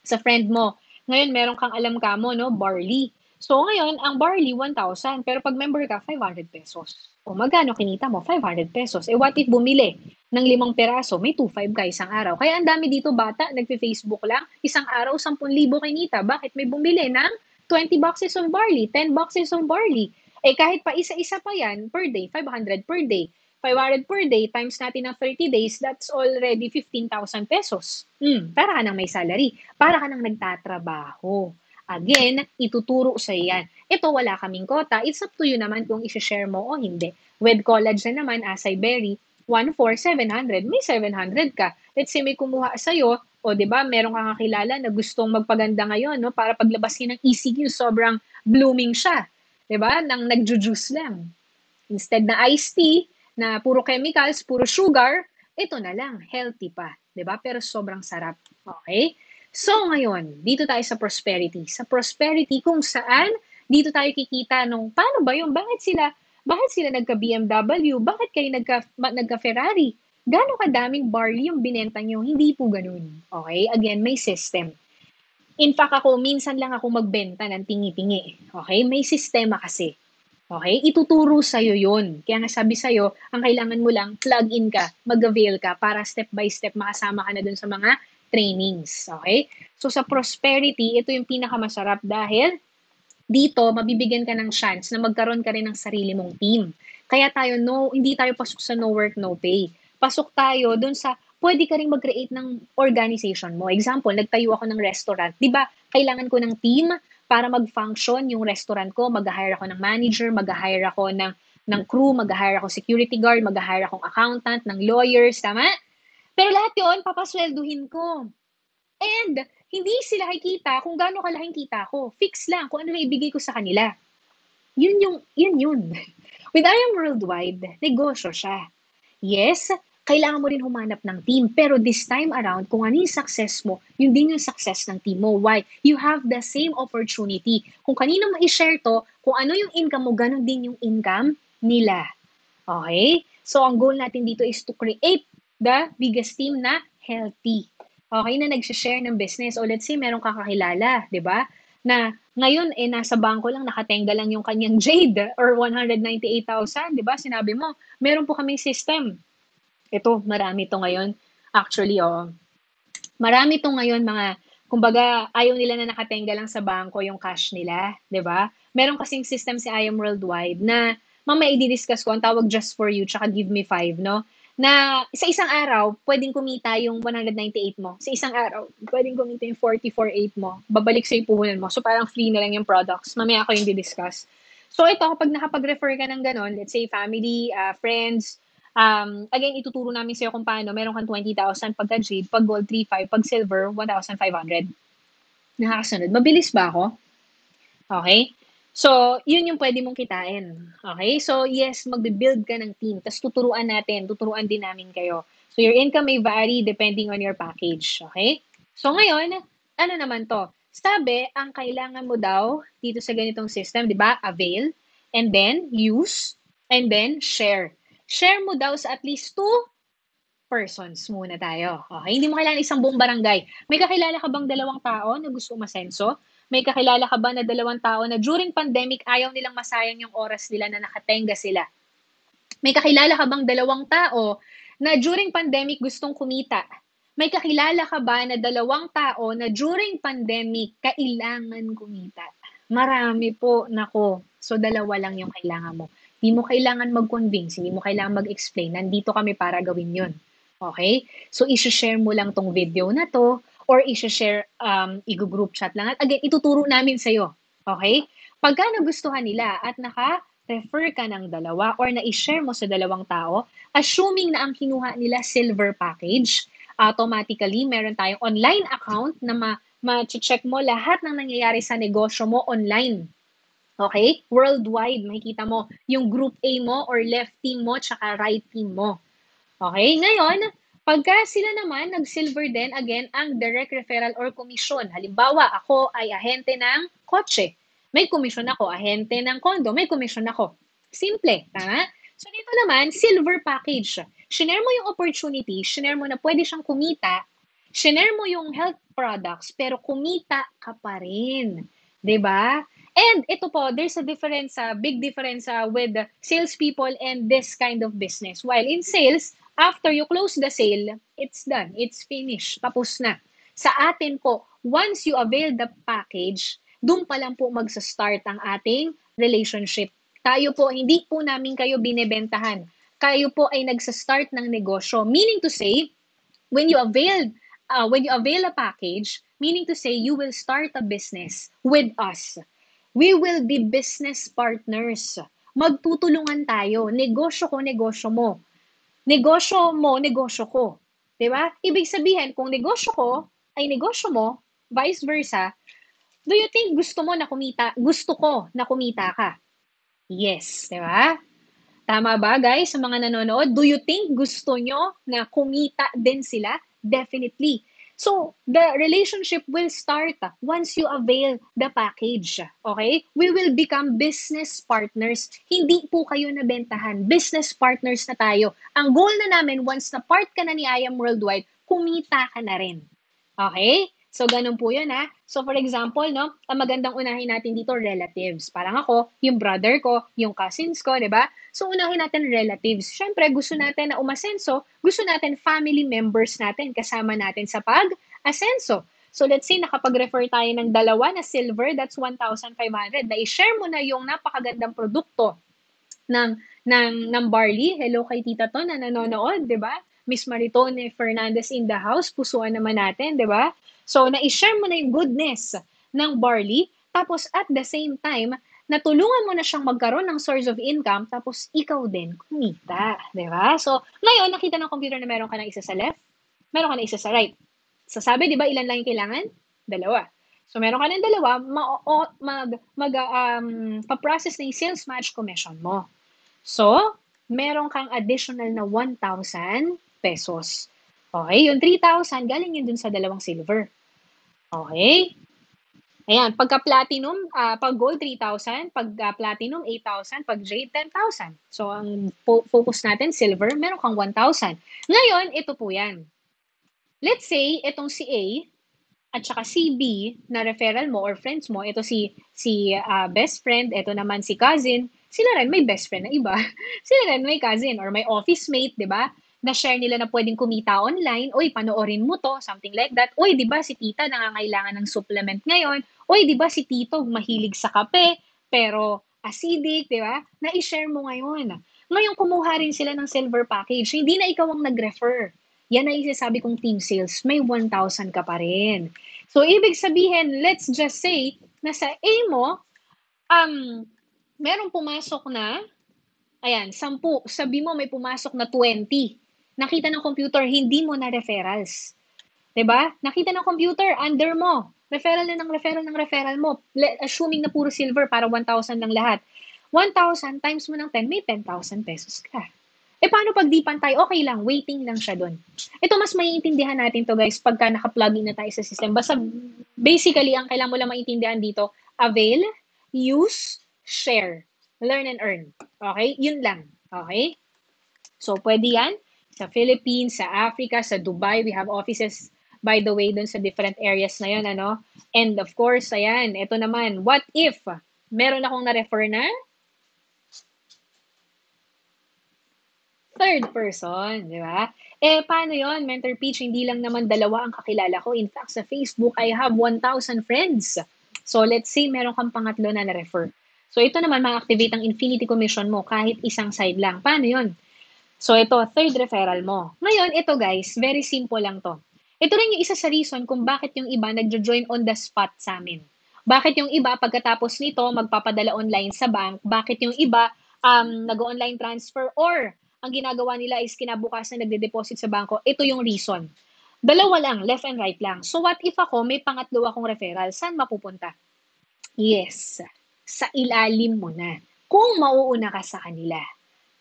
sa friend mo. Ngayon, meron kang alam ka mo, no, barley. So ngayon, ang barley, 1,000. Pero pag member ka, 500 pesos. O magkano kinita mo? 500 pesos. Eh what if bumili ng limang peraso, may 2.5 ka isang araw. Kaya ang dami dito bata, nagpe-Facebook lang, isang araw, 10,000 kinita. Bakit? May bumili ng 20 boxes of barley, 10 boxes of barley. Eh kahit pa isa-isa pa yan, per day, 500 per day. 500 per day times natin ng 30 days, that's already 15,000 pesos. Hmm, para ka nang may salary. Para ka nang nagtatrabaho. Again, ituturo sa yan. Ito, wala kaming kota. It's up to you naman kung isi-share mo o hindi. With college na naman, as I berry, 1 for 700. May 700 ka. Let's say may kumuha sa'yo, o di ba meron kang kakilala na gustong magpaganda ngayon, no? Para paglabas niya ng ECQ, sobrang blooming siya. Di ba? Nang nagjujuice lang. Instead na iced tea, na puro chemicals, puro sugar, ito na lang, healthy pa. 'di ba Pero sobrang sarap. Okay? So ngayon, dito tayo sa prosperity. Sa prosperity kung saan dito tayo kikita nung paano ba yung bakit sila bakit sila nagka BMW? Bakit kayo nagka nagka Ferrari? Gaano kadaming barley yung binenta nyo? Hindi po ganun. Okay? Again, may system. In fact, ako, minsan lang ako magbenta ng tingi-tingi. Okay? May sistema kasi. Okay? Ituturo sa'yo yun. Kaya nga sabi sa'yo, ang kailangan mo lang, plug in ka, mag-avail ka para step by step makasama ka na dun sa mga trainings. Okay? So sa prosperity, ito yung pinakamasarap dahil dito, mabibigyan ka ng chance na magkaroon ka rin ng sarili mong team. Kaya tayo, no, hindi tayo pasok sa no work, no pay. Pasok tayo dun sa, pwede ka rin mag-create ng organization mo. Example, nagtayo ako ng restaurant. Ba, kailangan ko ng team para mag-function yung restaurant ko, mag-hire ako ng manager, mag-hire ako ng, ng crew, mag-hire ako security guard, mag-hire akong accountant, ng lawyers, tama? Pero lahat yun, papaswelduhin ko. And, hindi sila kikita kung gaano kalaking kita ko. Fix lang kung ano na ibigay ko sa kanila. Yun yung, yun yun. With I Am Worldwide, negosyo siya. Yes, kailangan mo rin humanap ng team. Pero this time around, kung ano yung success mo, yun din yung success ng team mo. Why? You have the same opportunity. Kung kanino mo i-share to, kung ano yung income mo, ganun din yung income nila. Okay? So, ang goal natin dito is to create the biggest team na healthy. Okay, na nag-share ng business. O let's say, meron kang kakilala, di ba? Na ngayon, eh, nasa bangko lang, nakatenga lang yung kanyang Jade or 198,000, di ba? Sinabi mo, meron po kaming system ito, marami to ngayon. Actually, oh. Marami to ngayon mga, kumbaga, ayaw nila na nakatenga lang sa bangko yung cash nila, 'di ba? Meron kasing system si I Am Worldwide na mamaya i-discuss ko, ang tawag just for you, tsaka give me five, no? Na sa isang araw, pwedeng kumita yung 198 mo. Sa isang araw, pwedeng kumita yung 44.8 mo. Babalik sa puhunan mo. So, parang free na lang yung products. Mamaya ako yung di-discuss. So, ito, kapag nakapag-refer ka ng ganon, let's say family, uh, friends, Um, again, ituturo namin sa'yo kung paano. Meron kang 20,000 pagka jade, pag gold 3,500, pag silver 1,500. Nakakasunod. Mabilis ba ako? Okay? So, yun yung pwede mong kitain. Okay? So, yes, magbe-build ka ng team. Tapos tuturuan natin, tuturuan din namin kayo. So, your income may vary depending on your package. Okay? So, ngayon, ano naman to? Sabi, ang kailangan mo daw dito sa ganitong system, di ba? Avail, and then use, and then share share mo daw sa at least two persons muna tayo. Okay? Hindi mo kailangan isang buong barangay. May kakilala ka bang dalawang tao na gusto umasenso? May kakilala ka ba na dalawang tao na during pandemic ayaw nilang masayang yung oras nila na nakatenga sila? May kakilala ka bang dalawang tao na during pandemic gustong kumita? May kakilala ka ba na dalawang tao na during pandemic kailangan kumita? Marami po, nako. So, dalawa lang yung kailangan mo. Hindi mo kailangan mag-convince, hindi mo kailangan mag-explain. Nandito kami para gawin yun. Okay? So, isi-share mo lang tong video na to or isi-share, um, i-group chat lang. At again, ituturo namin sa'yo. Okay? Pagka nagustuhan nila at naka-refer ka ng dalawa or na-share mo sa dalawang tao, assuming na ang kinuha nila silver package, automatically meron tayong online account na ma- ma-check mo lahat ng nangyayari sa negosyo mo online. Okay? Worldwide, makikita mo yung group A mo or left team mo tsaka right team mo. Okay? Ngayon, pagka sila naman nag-silver din, again, ang direct referral or commission. Halimbawa, ako ay ahente ng kotse. May commission ako. Ahente ng kondo, may commission ako. Simple. Tama? So, dito naman, silver package. Share mo yung opportunity, share mo na pwede siyang kumita, share mo yung health products, pero kumita ka pa rin. 'Di ba? And ito po, there's a difference, a big difference uh, with salespeople and this kind of business. While in sales, after you close the sale, it's done. It's finished. Tapos na. Sa atin po, once you avail the package, doon pa lang po magsa-start ang ating relationship. Tayo po, hindi po namin kayo binebentahan. Kayo po ay nagsa-start ng negosyo. Meaning to say, when you avail uh, when you avail a package, meaning to say you will start a business with us. We will be business partners. Magtutulungan tayo. Negosyo ko, negosyo mo. Negosyo mo, negosyo ko. 'Di ba? Ibig sabihin, kung negosyo ko ay negosyo mo, vice versa, do you think gusto mo na kumita, gusto ko na kumita ka? Yes, 'di ba? Tama ba guys sa mga nanonood? Do you think gusto nyo na kumita din sila? Definitely. So, the relationship will start once you avail the package. Okay? We will become business partners. Hindi po kayo nabentahan. Business partners na tayo. Ang goal na namin, once na part ka na ni I Am Worldwide, kumita ka na rin. Okay? So, ganun po yun ha. So, for example, no, ang magandang unahin natin dito, relatives. Parang ako, yung brother ko, yung cousins ko, di ba? So, unahin natin relatives. Siyempre, gusto natin na umasenso, gusto natin family members natin, kasama natin sa pag-asenso. So, let's say, nakapag-refer tayo ng dalawa na silver, that's 1,500. Na i-share mo na yung napakagandang produkto ng, ng, ng barley. Hello kay Tita To na nanonood, di ba? Miss Maritone Fernandez in the house, pusuan naman natin, di ba? So, na-share mo na yung goodness ng barley, tapos at the same time, natulungan mo na siyang magkaroon ng source of income, tapos ikaw din kumita, di ba? So, ngayon, nakita ng computer na meron ka ng isa sa left, meron ka ng isa sa right. Sasabi, di ba, ilan lang yung kailangan? Dalawa. So, meron ka ng dalawa, ma- mag, mag, um, pa-process na yung sales match commission mo. So, meron kang additional na 1,000 pesos. Okay, yung 3,000, galing yun dun sa dalawang silver. Okay? Ayan, pagka platinum, uh, pag gold 3,000, pag uh, platinum 8,000, pag jade 10,000. So ang po- focus natin silver, meron kang 1,000. Ngayon, ito po 'yan. Let's say itong si A at saka si B na referral mo or friends mo, ito si si uh, best friend, ito naman si cousin, sila rin may best friend na iba. sila rin may cousin or may office mate, 'di ba? Na-share nila na pwedeng kumita online, oy, panoorin mo to, something like that. Oy, di ba si tita nangangailangan ng supplement ngayon? Oy, di ba si tito mahilig sa kape, pero acidic, di ba? Na-share mo ngayon. Ngayon, kumuha rin sila ng silver package. Hindi na ikaw ang nag-refer. Yan ay isasabi kong team sales. May 1,000 ka pa rin. So, ibig sabihin, let's just say, na sa A mo, um, merong pumasok na, ayan, 10. Sabi mo may pumasok na 20 nakita ng computer, hindi mo na referrals. 'Di ba? Nakita ng computer, under mo. Referral na ng referral ng referral mo. Assuming na puro silver para 1,000 lang lahat. 1,000 times mo ng 10, may 10,000 pesos ka. Eh, paano pag di pantay? Okay lang, waiting lang siya doon. Ito, mas maiintindihan natin to guys pagka naka-plug in na tayo sa system. Basta, basically, ang kailangan mo lang maintindihan dito, avail, use, share, learn and earn. Okay? Yun lang. Okay? So, pwede yan sa Philippines, sa Africa, sa Dubai. We have offices, by the way, dun sa different areas na yun, ano? And of course, ayan, ito naman, what if meron akong na-refer na third person, di ba? Eh, paano yon Mentor Peach, hindi lang naman dalawa ang kakilala ko. In fact, sa Facebook, I have 1,000 friends. So, let's say meron kang pangatlo na na-refer. So, ito naman, ma-activate ang Infinity Commission mo kahit isang side lang. Paano yon So, ito, third referral mo. Ngayon, ito guys, very simple lang to. Ito rin yung isa sa reason kung bakit yung iba nagjo-join on the spot sa amin. Bakit yung iba, pagkatapos nito, magpapadala online sa bank, bakit yung iba, um, nag-online transfer or ang ginagawa nila is kinabukasan nagde-deposit sa bangko, ito yung reason. Dalawa lang, left and right lang. So what if ako, may pangatlo akong referral, saan mapupunta? Yes, sa ilalim mo na. Kung mauuna ka sa kanila.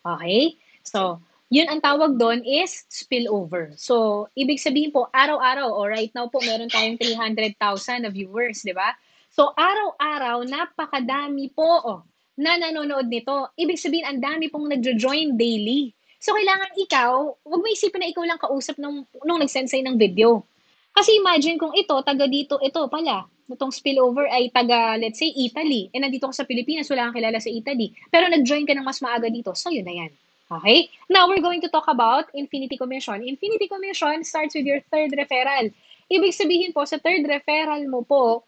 Okay? So, yun ang tawag doon is spillover. So, ibig sabihin po, araw-araw, o right now po, meron tayong 300,000 na viewers, di ba? So, araw-araw, napakadami po oh, na nanonood nito. Ibig sabihin, ang dami pong nagjo-join daily. So, kailangan ikaw, huwag mo isipin na ikaw lang kausap nung, nung nag-send sa'yo ng video. Kasi imagine kung ito, taga dito, ito pala, itong spillover ay taga, let's say, Italy. E nandito ka sa Pilipinas, wala kang kilala sa Italy. Pero nag-join ka ng mas maaga dito, yun na yan. Okay? Now, we're going to talk about Infinity Commission. Infinity Commission starts with your third referral. Ibig sabihin po, sa third referral mo po,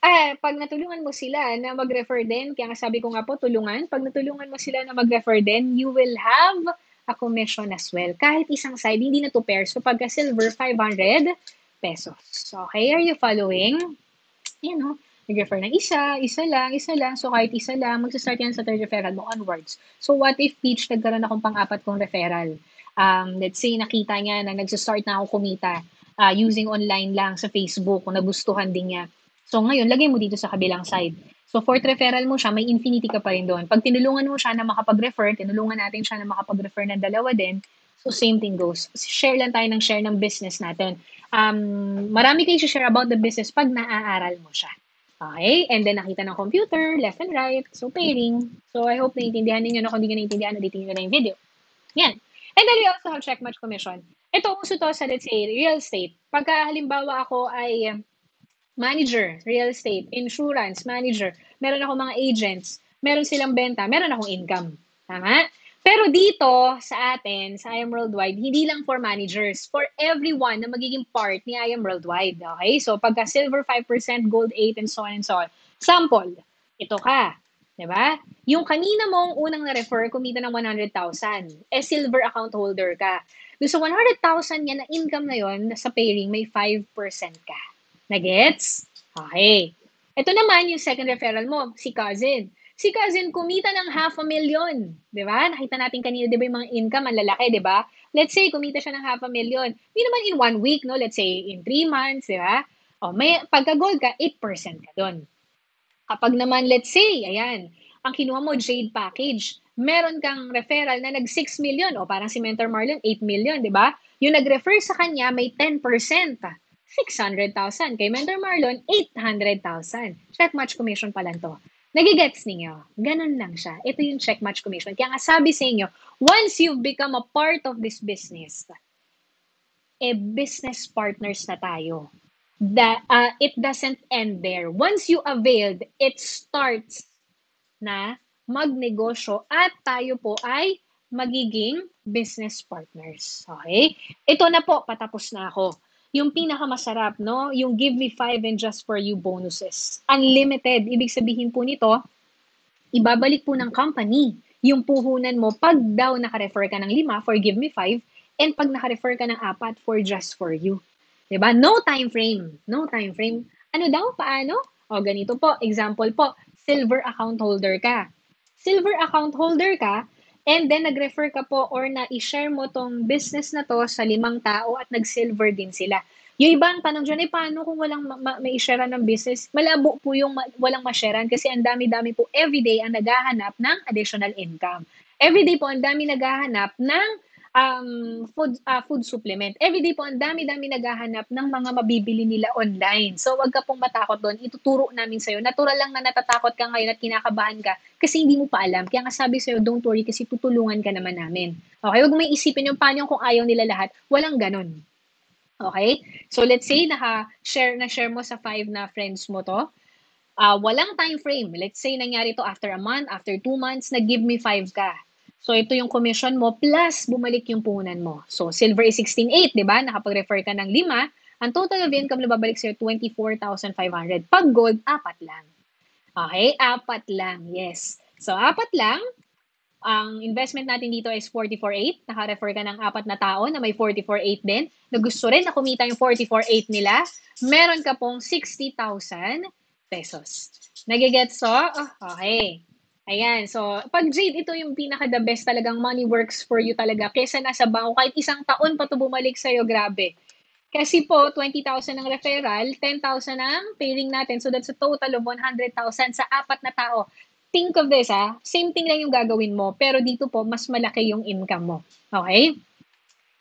ah, pag natulungan mo sila na mag-refer din, kaya nga sabi ko nga po, tulungan, pag natulungan mo sila na mag-refer din, you will have a commission as well. Kahit isang side, hindi na to pair. So, pagka silver, 500 pesos. Okay, are you following? Yan, no? Nag-refer ng isa, isa lang, isa lang. So, kahit isa lang, magsa-start yan sa third referral mo onwards. So, what if, Peach, nagkaroon akong pang-apat kong referral? Um, let's say, nakita niya na nagsa-start na ako kumita uh, using online lang sa Facebook kung nagustuhan din niya. So, ngayon, lagay mo dito sa kabilang side. So, fourth referral mo siya, may infinity ka pa rin doon. Pag tinulungan mo siya na makapag-refer, tinulungan natin siya na makapag-refer ng dalawa din, so same thing goes. Share lang tayo ng share ng business natin. Um, marami kayong share about the business pag naaaral mo siya. Okay? And then, nakita ng computer, left and right. So, pairing. So, I hope naiintindihan ninyo. No? Kung hindi ka naiintindihan, ulitin nyo na yung video. Yan. And then, we also have check match commission. Ito, uso to sa, let's say, real estate. Pagka, halimbawa, ako ay manager, real estate, insurance, manager, meron ako mga agents, meron silang benta, meron akong income. Tama? Pero dito, sa atin, sa I Am Worldwide, hindi lang for managers, for everyone na magiging part ni I Am Worldwide. Okay? So, pagka silver 5%, gold 8, and so on and so on. Sample, ito ka. 'di ba? Yung kanina mong unang na-refer, kumita ng 100,000. Eh, silver account holder ka. Doon sa 100,000 niya na income na yon sa pairing, may 5% ka. Nagets? Okay. Ito naman yung second referral mo, si cousin. Si cousin kumita ng half a million. Di ba? Nakita natin kanina, di ba, yung mga income, ang lalaki, di ba? Let's say, kumita siya ng half a million. Hindi naman in one week, no? Let's say, in three months, di ba? O, may, pagka-gold ka, 8% ka doon. Kapag naman, let's say, ayan, ang kinuha mo, Jade Package, meron kang referral na nag 6 million, o parang si Mentor Marlon, 8 million, di ba? Yung nag-refer sa kanya, may 10%. 600,000. Kay Mentor Marlon, 800,000. Check match commission pa lang to. Nagigets ninyo? Ganun lang siya. Ito yung check match commission. Kaya nga sabi sa inyo, once you've become a part of this business, eh, business partners na tayo. That, uh, it doesn't end there. Once you availed, it starts na magnegosyo at tayo po ay magiging business partners. Okay? Ito na po, patapos na ako. Yung pinakamasarap, no? Yung give me five and just for you bonuses. Unlimited. Ibig sabihin po nito, ibabalik po ng company yung puhunan mo pag daw naka-refer ka ng lima for give me five and pag naka-refer ka ng apat for just for you. ba? No time frame. No time frame. Ano daw? Paano? O ganito po. Example po silver account holder ka. Silver account holder ka, and then nag-refer ka po or na i-share mo tong business na to sa limang tao at nag-silver din sila. Yung ibang tanong dyan, eh, paano kung walang ma- ma- may share ng business? Malabo po yung ma- walang ma-sharean kasi ang dami-dami po everyday ang naghahanap ng additional income. Everyday po ang dami naghahanap ng um, food, uh, food supplement. Everyday po, ang dami-dami naghahanap ng mga mabibili nila online. So, wag ka pong matakot doon. Ituturo namin sa'yo. Natural lang na natatakot ka ngayon at kinakabahan ka kasi hindi mo pa alam. Kaya nga sabi sa'yo, don't worry kasi tutulungan ka naman namin. Okay? Huwag may isipin yung paano kung ayaw nila lahat. Walang ganun. Okay? So, let's say, naka-share na share mo sa five na friends mo to. Uh, walang time frame. Let's say, nangyari to after a month, after two months, nag-give me five ka. So, ito yung commission mo plus bumalik yung puhunan mo. So, silver is 16.8, di ba? Nakapag-refer ka ng 5. Ang total of income na babalik sa'yo, 24,500. Pag gold, apat lang. Okay? Apat lang. Yes. So, apat lang. Ang investment natin dito is 44.8. Naka-refer ka ng apat na tao na may 44.8 din. Na gusto rin na kumita yung 44.8 nila. Meron ka pong 60,000 pesos. Nagigets so? Oh, okay. Ayan, so pag Jade, ito yung pinaka the best talagang money works for you talaga kesa nasa bangko. Kahit isang taon pa to bumalik sa'yo, grabe. Kasi po, 20,000 ng referral, 10,000 ang pairing natin. So that's a total of 100,000 sa apat na tao. Think of this, ha? Same thing lang yung gagawin mo, pero dito po, mas malaki yung income mo. Okay?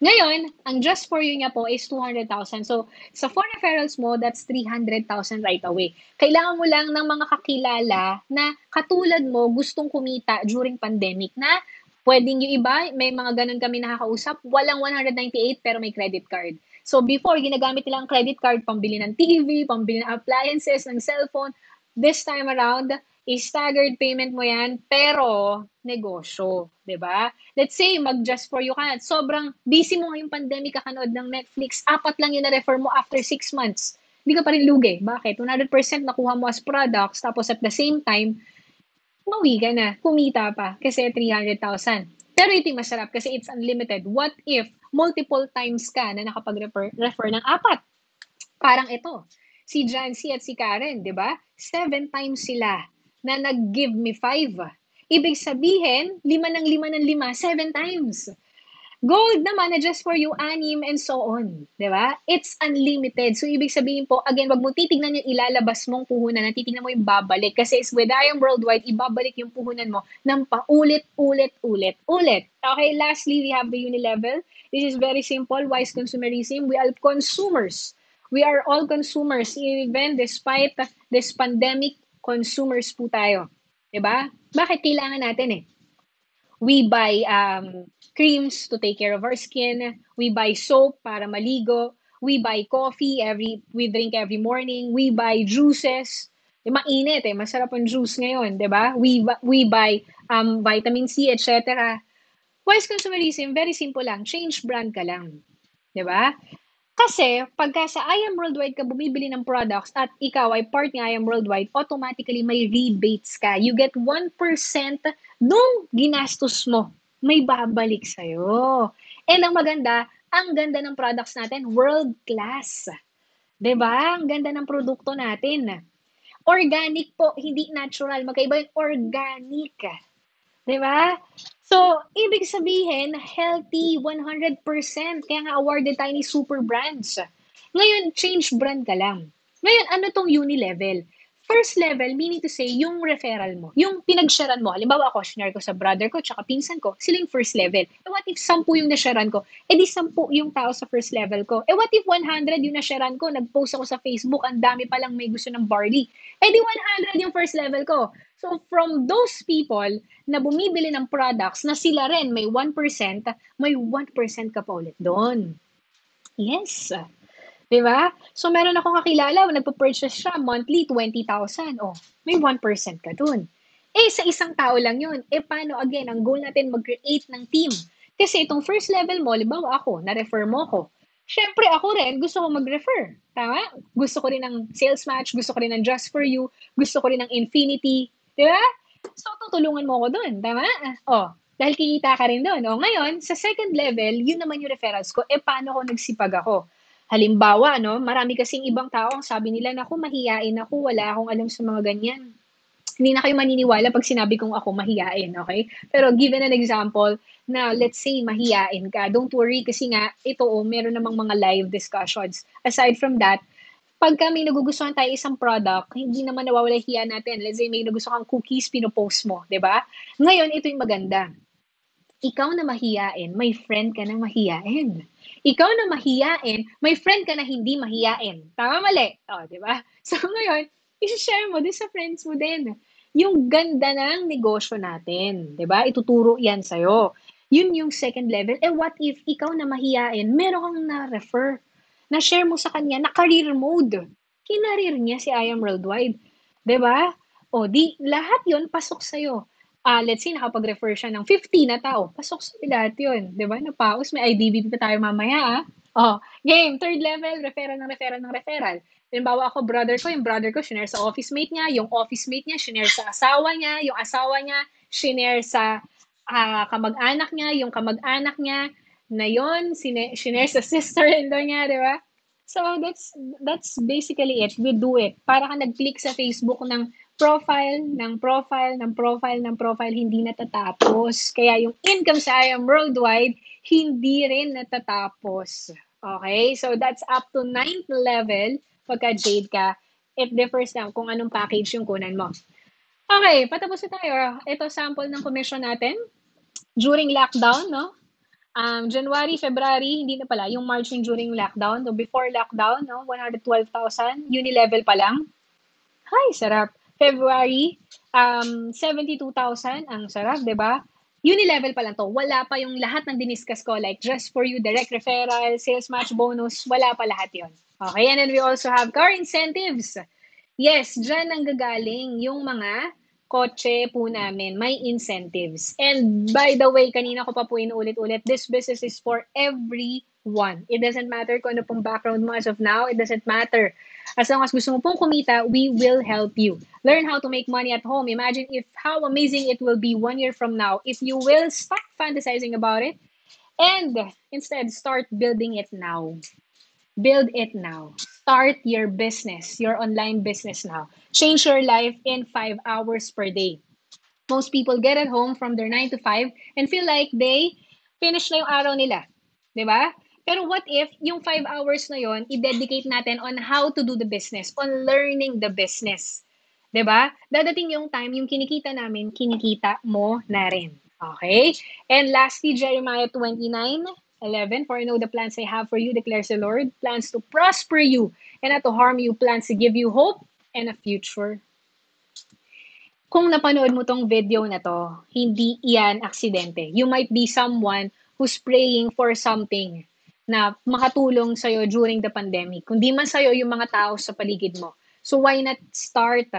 Ngayon, ang just for you niya po is 200,000. So, sa four referrals mo, that's 300,000 right away. Kailangan mo lang ng mga kakilala na katulad mo gustong kumita during pandemic na pwedeng yung iba, may mga ganun kami nakakausap, walang 198 pero may credit card. So, before, ginagamit nila ang credit card pambili ng TV, pambili ng appliances, ng cellphone. This time around, i-staggered payment mo yan, pero negosyo, 'di ba? Let's say mag-just for you ka, sobrang busy mo ngayong pandemic kakanood ng Netflix, apat lang yung na-refer mo after six months. hindi ka pa rin lugi. Bakit? 100% nakuha mo as products, tapos at the same time, mawi ka na, kumita pa, kasi 300,000. Pero ito masarap kasi it's unlimited. What if multiple times ka na nakapag-refer refer ng apat? Parang ito, si Jancy at si Karen, di ba? Seven times sila na nag-give me five. Ibig sabihin, lima ng lima ng lima, seven times. Gold naman na just for you, anim, and so on. Ba? It's unlimited. So, ibig sabihin po, again, wag mo titignan yung ilalabas mong puhunan, na titignan mo yung babalik. Kasi is with I worldwide, ibabalik yung puhunan mo ng paulit, ulit, ulit, ulit. Okay, lastly, we have the unilevel. This is very simple. Wise consumerism. We are consumers. We are all consumers. Even despite this pandemic, consumers po tayo. Diba? Bakit kailangan natin eh? We buy um, creams to take care of our skin. We buy soap para maligo. We buy coffee every we drink every morning. We buy juices. Eh, mainit eh, masarap ang juice ngayon, 'di ba? We we buy um vitamin C, etc. Wise consumerism, very simple lang. Change brand ka lang. 'Di ba? Kasi, pagka sa I Am Worldwide ka bumibili ng products at ikaw ay part ni I Am Worldwide, automatically may rebates ka. You get 1% nung ginastos mo. May babalik sa'yo. And ang maganda, ang ganda ng products natin, world class. ba? Ang ganda ng produkto natin. Organic po, hindi natural. Magkaiba yung organic. 'Di ba? So, ibig sabihin, healthy 100%. Kaya nga awarded tayo ni Super Brands. Ngayon, change brand ka lang. Ngayon, ano tong Unilevel? First level, meaning to say, yung referral mo, yung pinag-sharean mo. Halimbawa ako, share ko sa brother ko, tsaka pinsan ko, sila yung first level. Eh what if 10 yung nasharean ko? Eh di 10 yung tao sa first level ko. Eh what if 100 yung nasharean ko? Nag-post ako sa Facebook, ang dami palang may gusto ng barley. Eh di 100 yung first level ko. So from those people na bumibili ng products na sila rin may 1%, may 1% ka pa ulit doon. Yes. Di ba? So, meron akong kakilala, nagpo-purchase siya monthly, 20,000. Oh, may 1% ka dun. Eh, sa isang tao lang yun. Eh, paano, again, ang goal natin, mag-create ng team. Kasi itong first level mo, libaw ako, na-refer mo ko. Siyempre, ako rin, gusto ko mag-refer. Tama? Gusto ko rin ng sales match, gusto ko rin ng Just For You, gusto ko rin ng Infinity. Di ba? So, tutulungan mo ko dun. Tama? Oh, dahil kikita ka rin doon. O, ngayon, sa second level, yun naman yung referrals ko. Eh, paano ko nagsipag ako? Halimbawa, no, marami kasing ibang tao ang sabi nila, naku, mahiyain ako, wala akong alam sa mga ganyan. Hindi na kayo maniniwala pag sinabi kong ako mahiyain, okay? Pero given an example na let's say mahiyain ka, don't worry kasi nga ito oh, meron namang mga live discussions. Aside from that, pag kami nagugustuhan tayo isang product, hindi naman nawawala hiya natin. Let's say may nagustuhan kang cookies, pinopost mo, 'di ba? Ngayon, ito yung maganda. Ikaw na mahiyain, may friend ka na mahiyain. Ikaw na mahiyain, may friend ka na hindi mahiyain. Tama mali? O, di ba? So ngayon, isi-share mo din sa friends mo din. Yung ganda ng negosyo natin. Di ba? Ituturo yan sa'yo. Yun yung second level. Eh, what if ikaw na mahiyain, meron kang na-refer, na-share mo sa kanya na career mode. Kinareer niya si I Am Worldwide. Di ba? O, di, lahat yon pasok sa'yo ah let's say, nakapag-refer siya ng 50 na tao. Pasok sa lahat yun. Di ba? Napaos, may IDB pa tayo mamaya, ah. Oh, game, third level, referral ng referral ng referral. Halimbawa ako, brother ko, yung brother ko, shinare sa office mate niya, yung office mate niya, shinare sa asawa niya, yung asawa niya, shinare sa ah, kamag-anak niya, yung kamag-anak niya, na yon shinare sa sister-in-law niya, di ba? So, that's, that's basically it. We do it. Para ka nag-click sa Facebook ng profile, ng profile, ng profile, ng profile, hindi natatapos. Kaya yung income sa I Am Worldwide, hindi rin natatapos. Okay? So, that's up to ninth level pagka Jade ka. It differs lang kung anong package yung kunan mo. Okay, patapos na tayo. Ito sample ng commission natin. During lockdown, no? Um, January, February, hindi na pala. Yung March yung during lockdown. So, before lockdown, no? 112,000. Uni-level pa lang. Hi, sarap. February, um, 72,000. Ang sarap, di ba? Uni-level pa lang to. Wala pa yung lahat ng diniscuss ko, like just for you, direct referral, sales match bonus, wala pa lahat yon. Okay, and then we also have car incentives. Yes, dyan ang gagaling yung mga kotse po namin, may incentives. And by the way, kanina ko pa po inuulit-ulit, this business is for every one. It doesn't matter kung ano pong background mo as of now. It doesn't matter. As long as gusto mo pong kumita, we will help you. Learn how to make money at home. Imagine if how amazing it will be one year from now if you will stop fantasizing about it and instead start building it now. Build it now. Start your business, your online business now. Change your life in five hours per day. Most people get at home from their 9 to 5 and feel like they finish na yung araw nila. ba? Pero what if yung 5 hours na yon i-dedicate natin on how to do the business, on learning the business. 'Di ba? Dadating yung time, yung kinikita namin, kinikita mo na rin. Okay? And lastly, Jeremiah 29, 11, For I know the plans I have for you, declares the Lord, plans to prosper you and not to harm you, plans to give you hope and a future. Kung napanood mo tong video na to, hindi iyan aksidente. You might be someone who's praying for something na makatulong sa'yo during the pandemic. Kung di man sa'yo yung mga tao sa paligid mo. So why not start?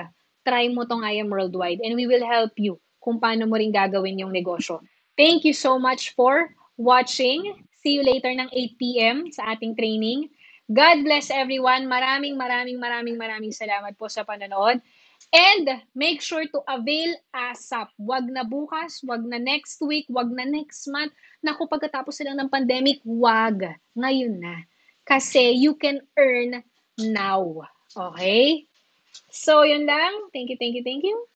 Try mo tong I Am Worldwide and we will help you kung paano mo rin gagawin yung negosyo. Thank you so much for watching. See you later ng 8 p.m. sa ating training. God bless everyone. Maraming, maraming, maraming, maraming salamat po sa panonood. And make sure to avail ASAP. Wag na bukas, wag na next week, wag na next month. Naku, pagkatapos lang ng pandemic, wag. Ngayon na. Kasi you can earn now. Okay? So, yun lang. Thank you, thank you, thank you.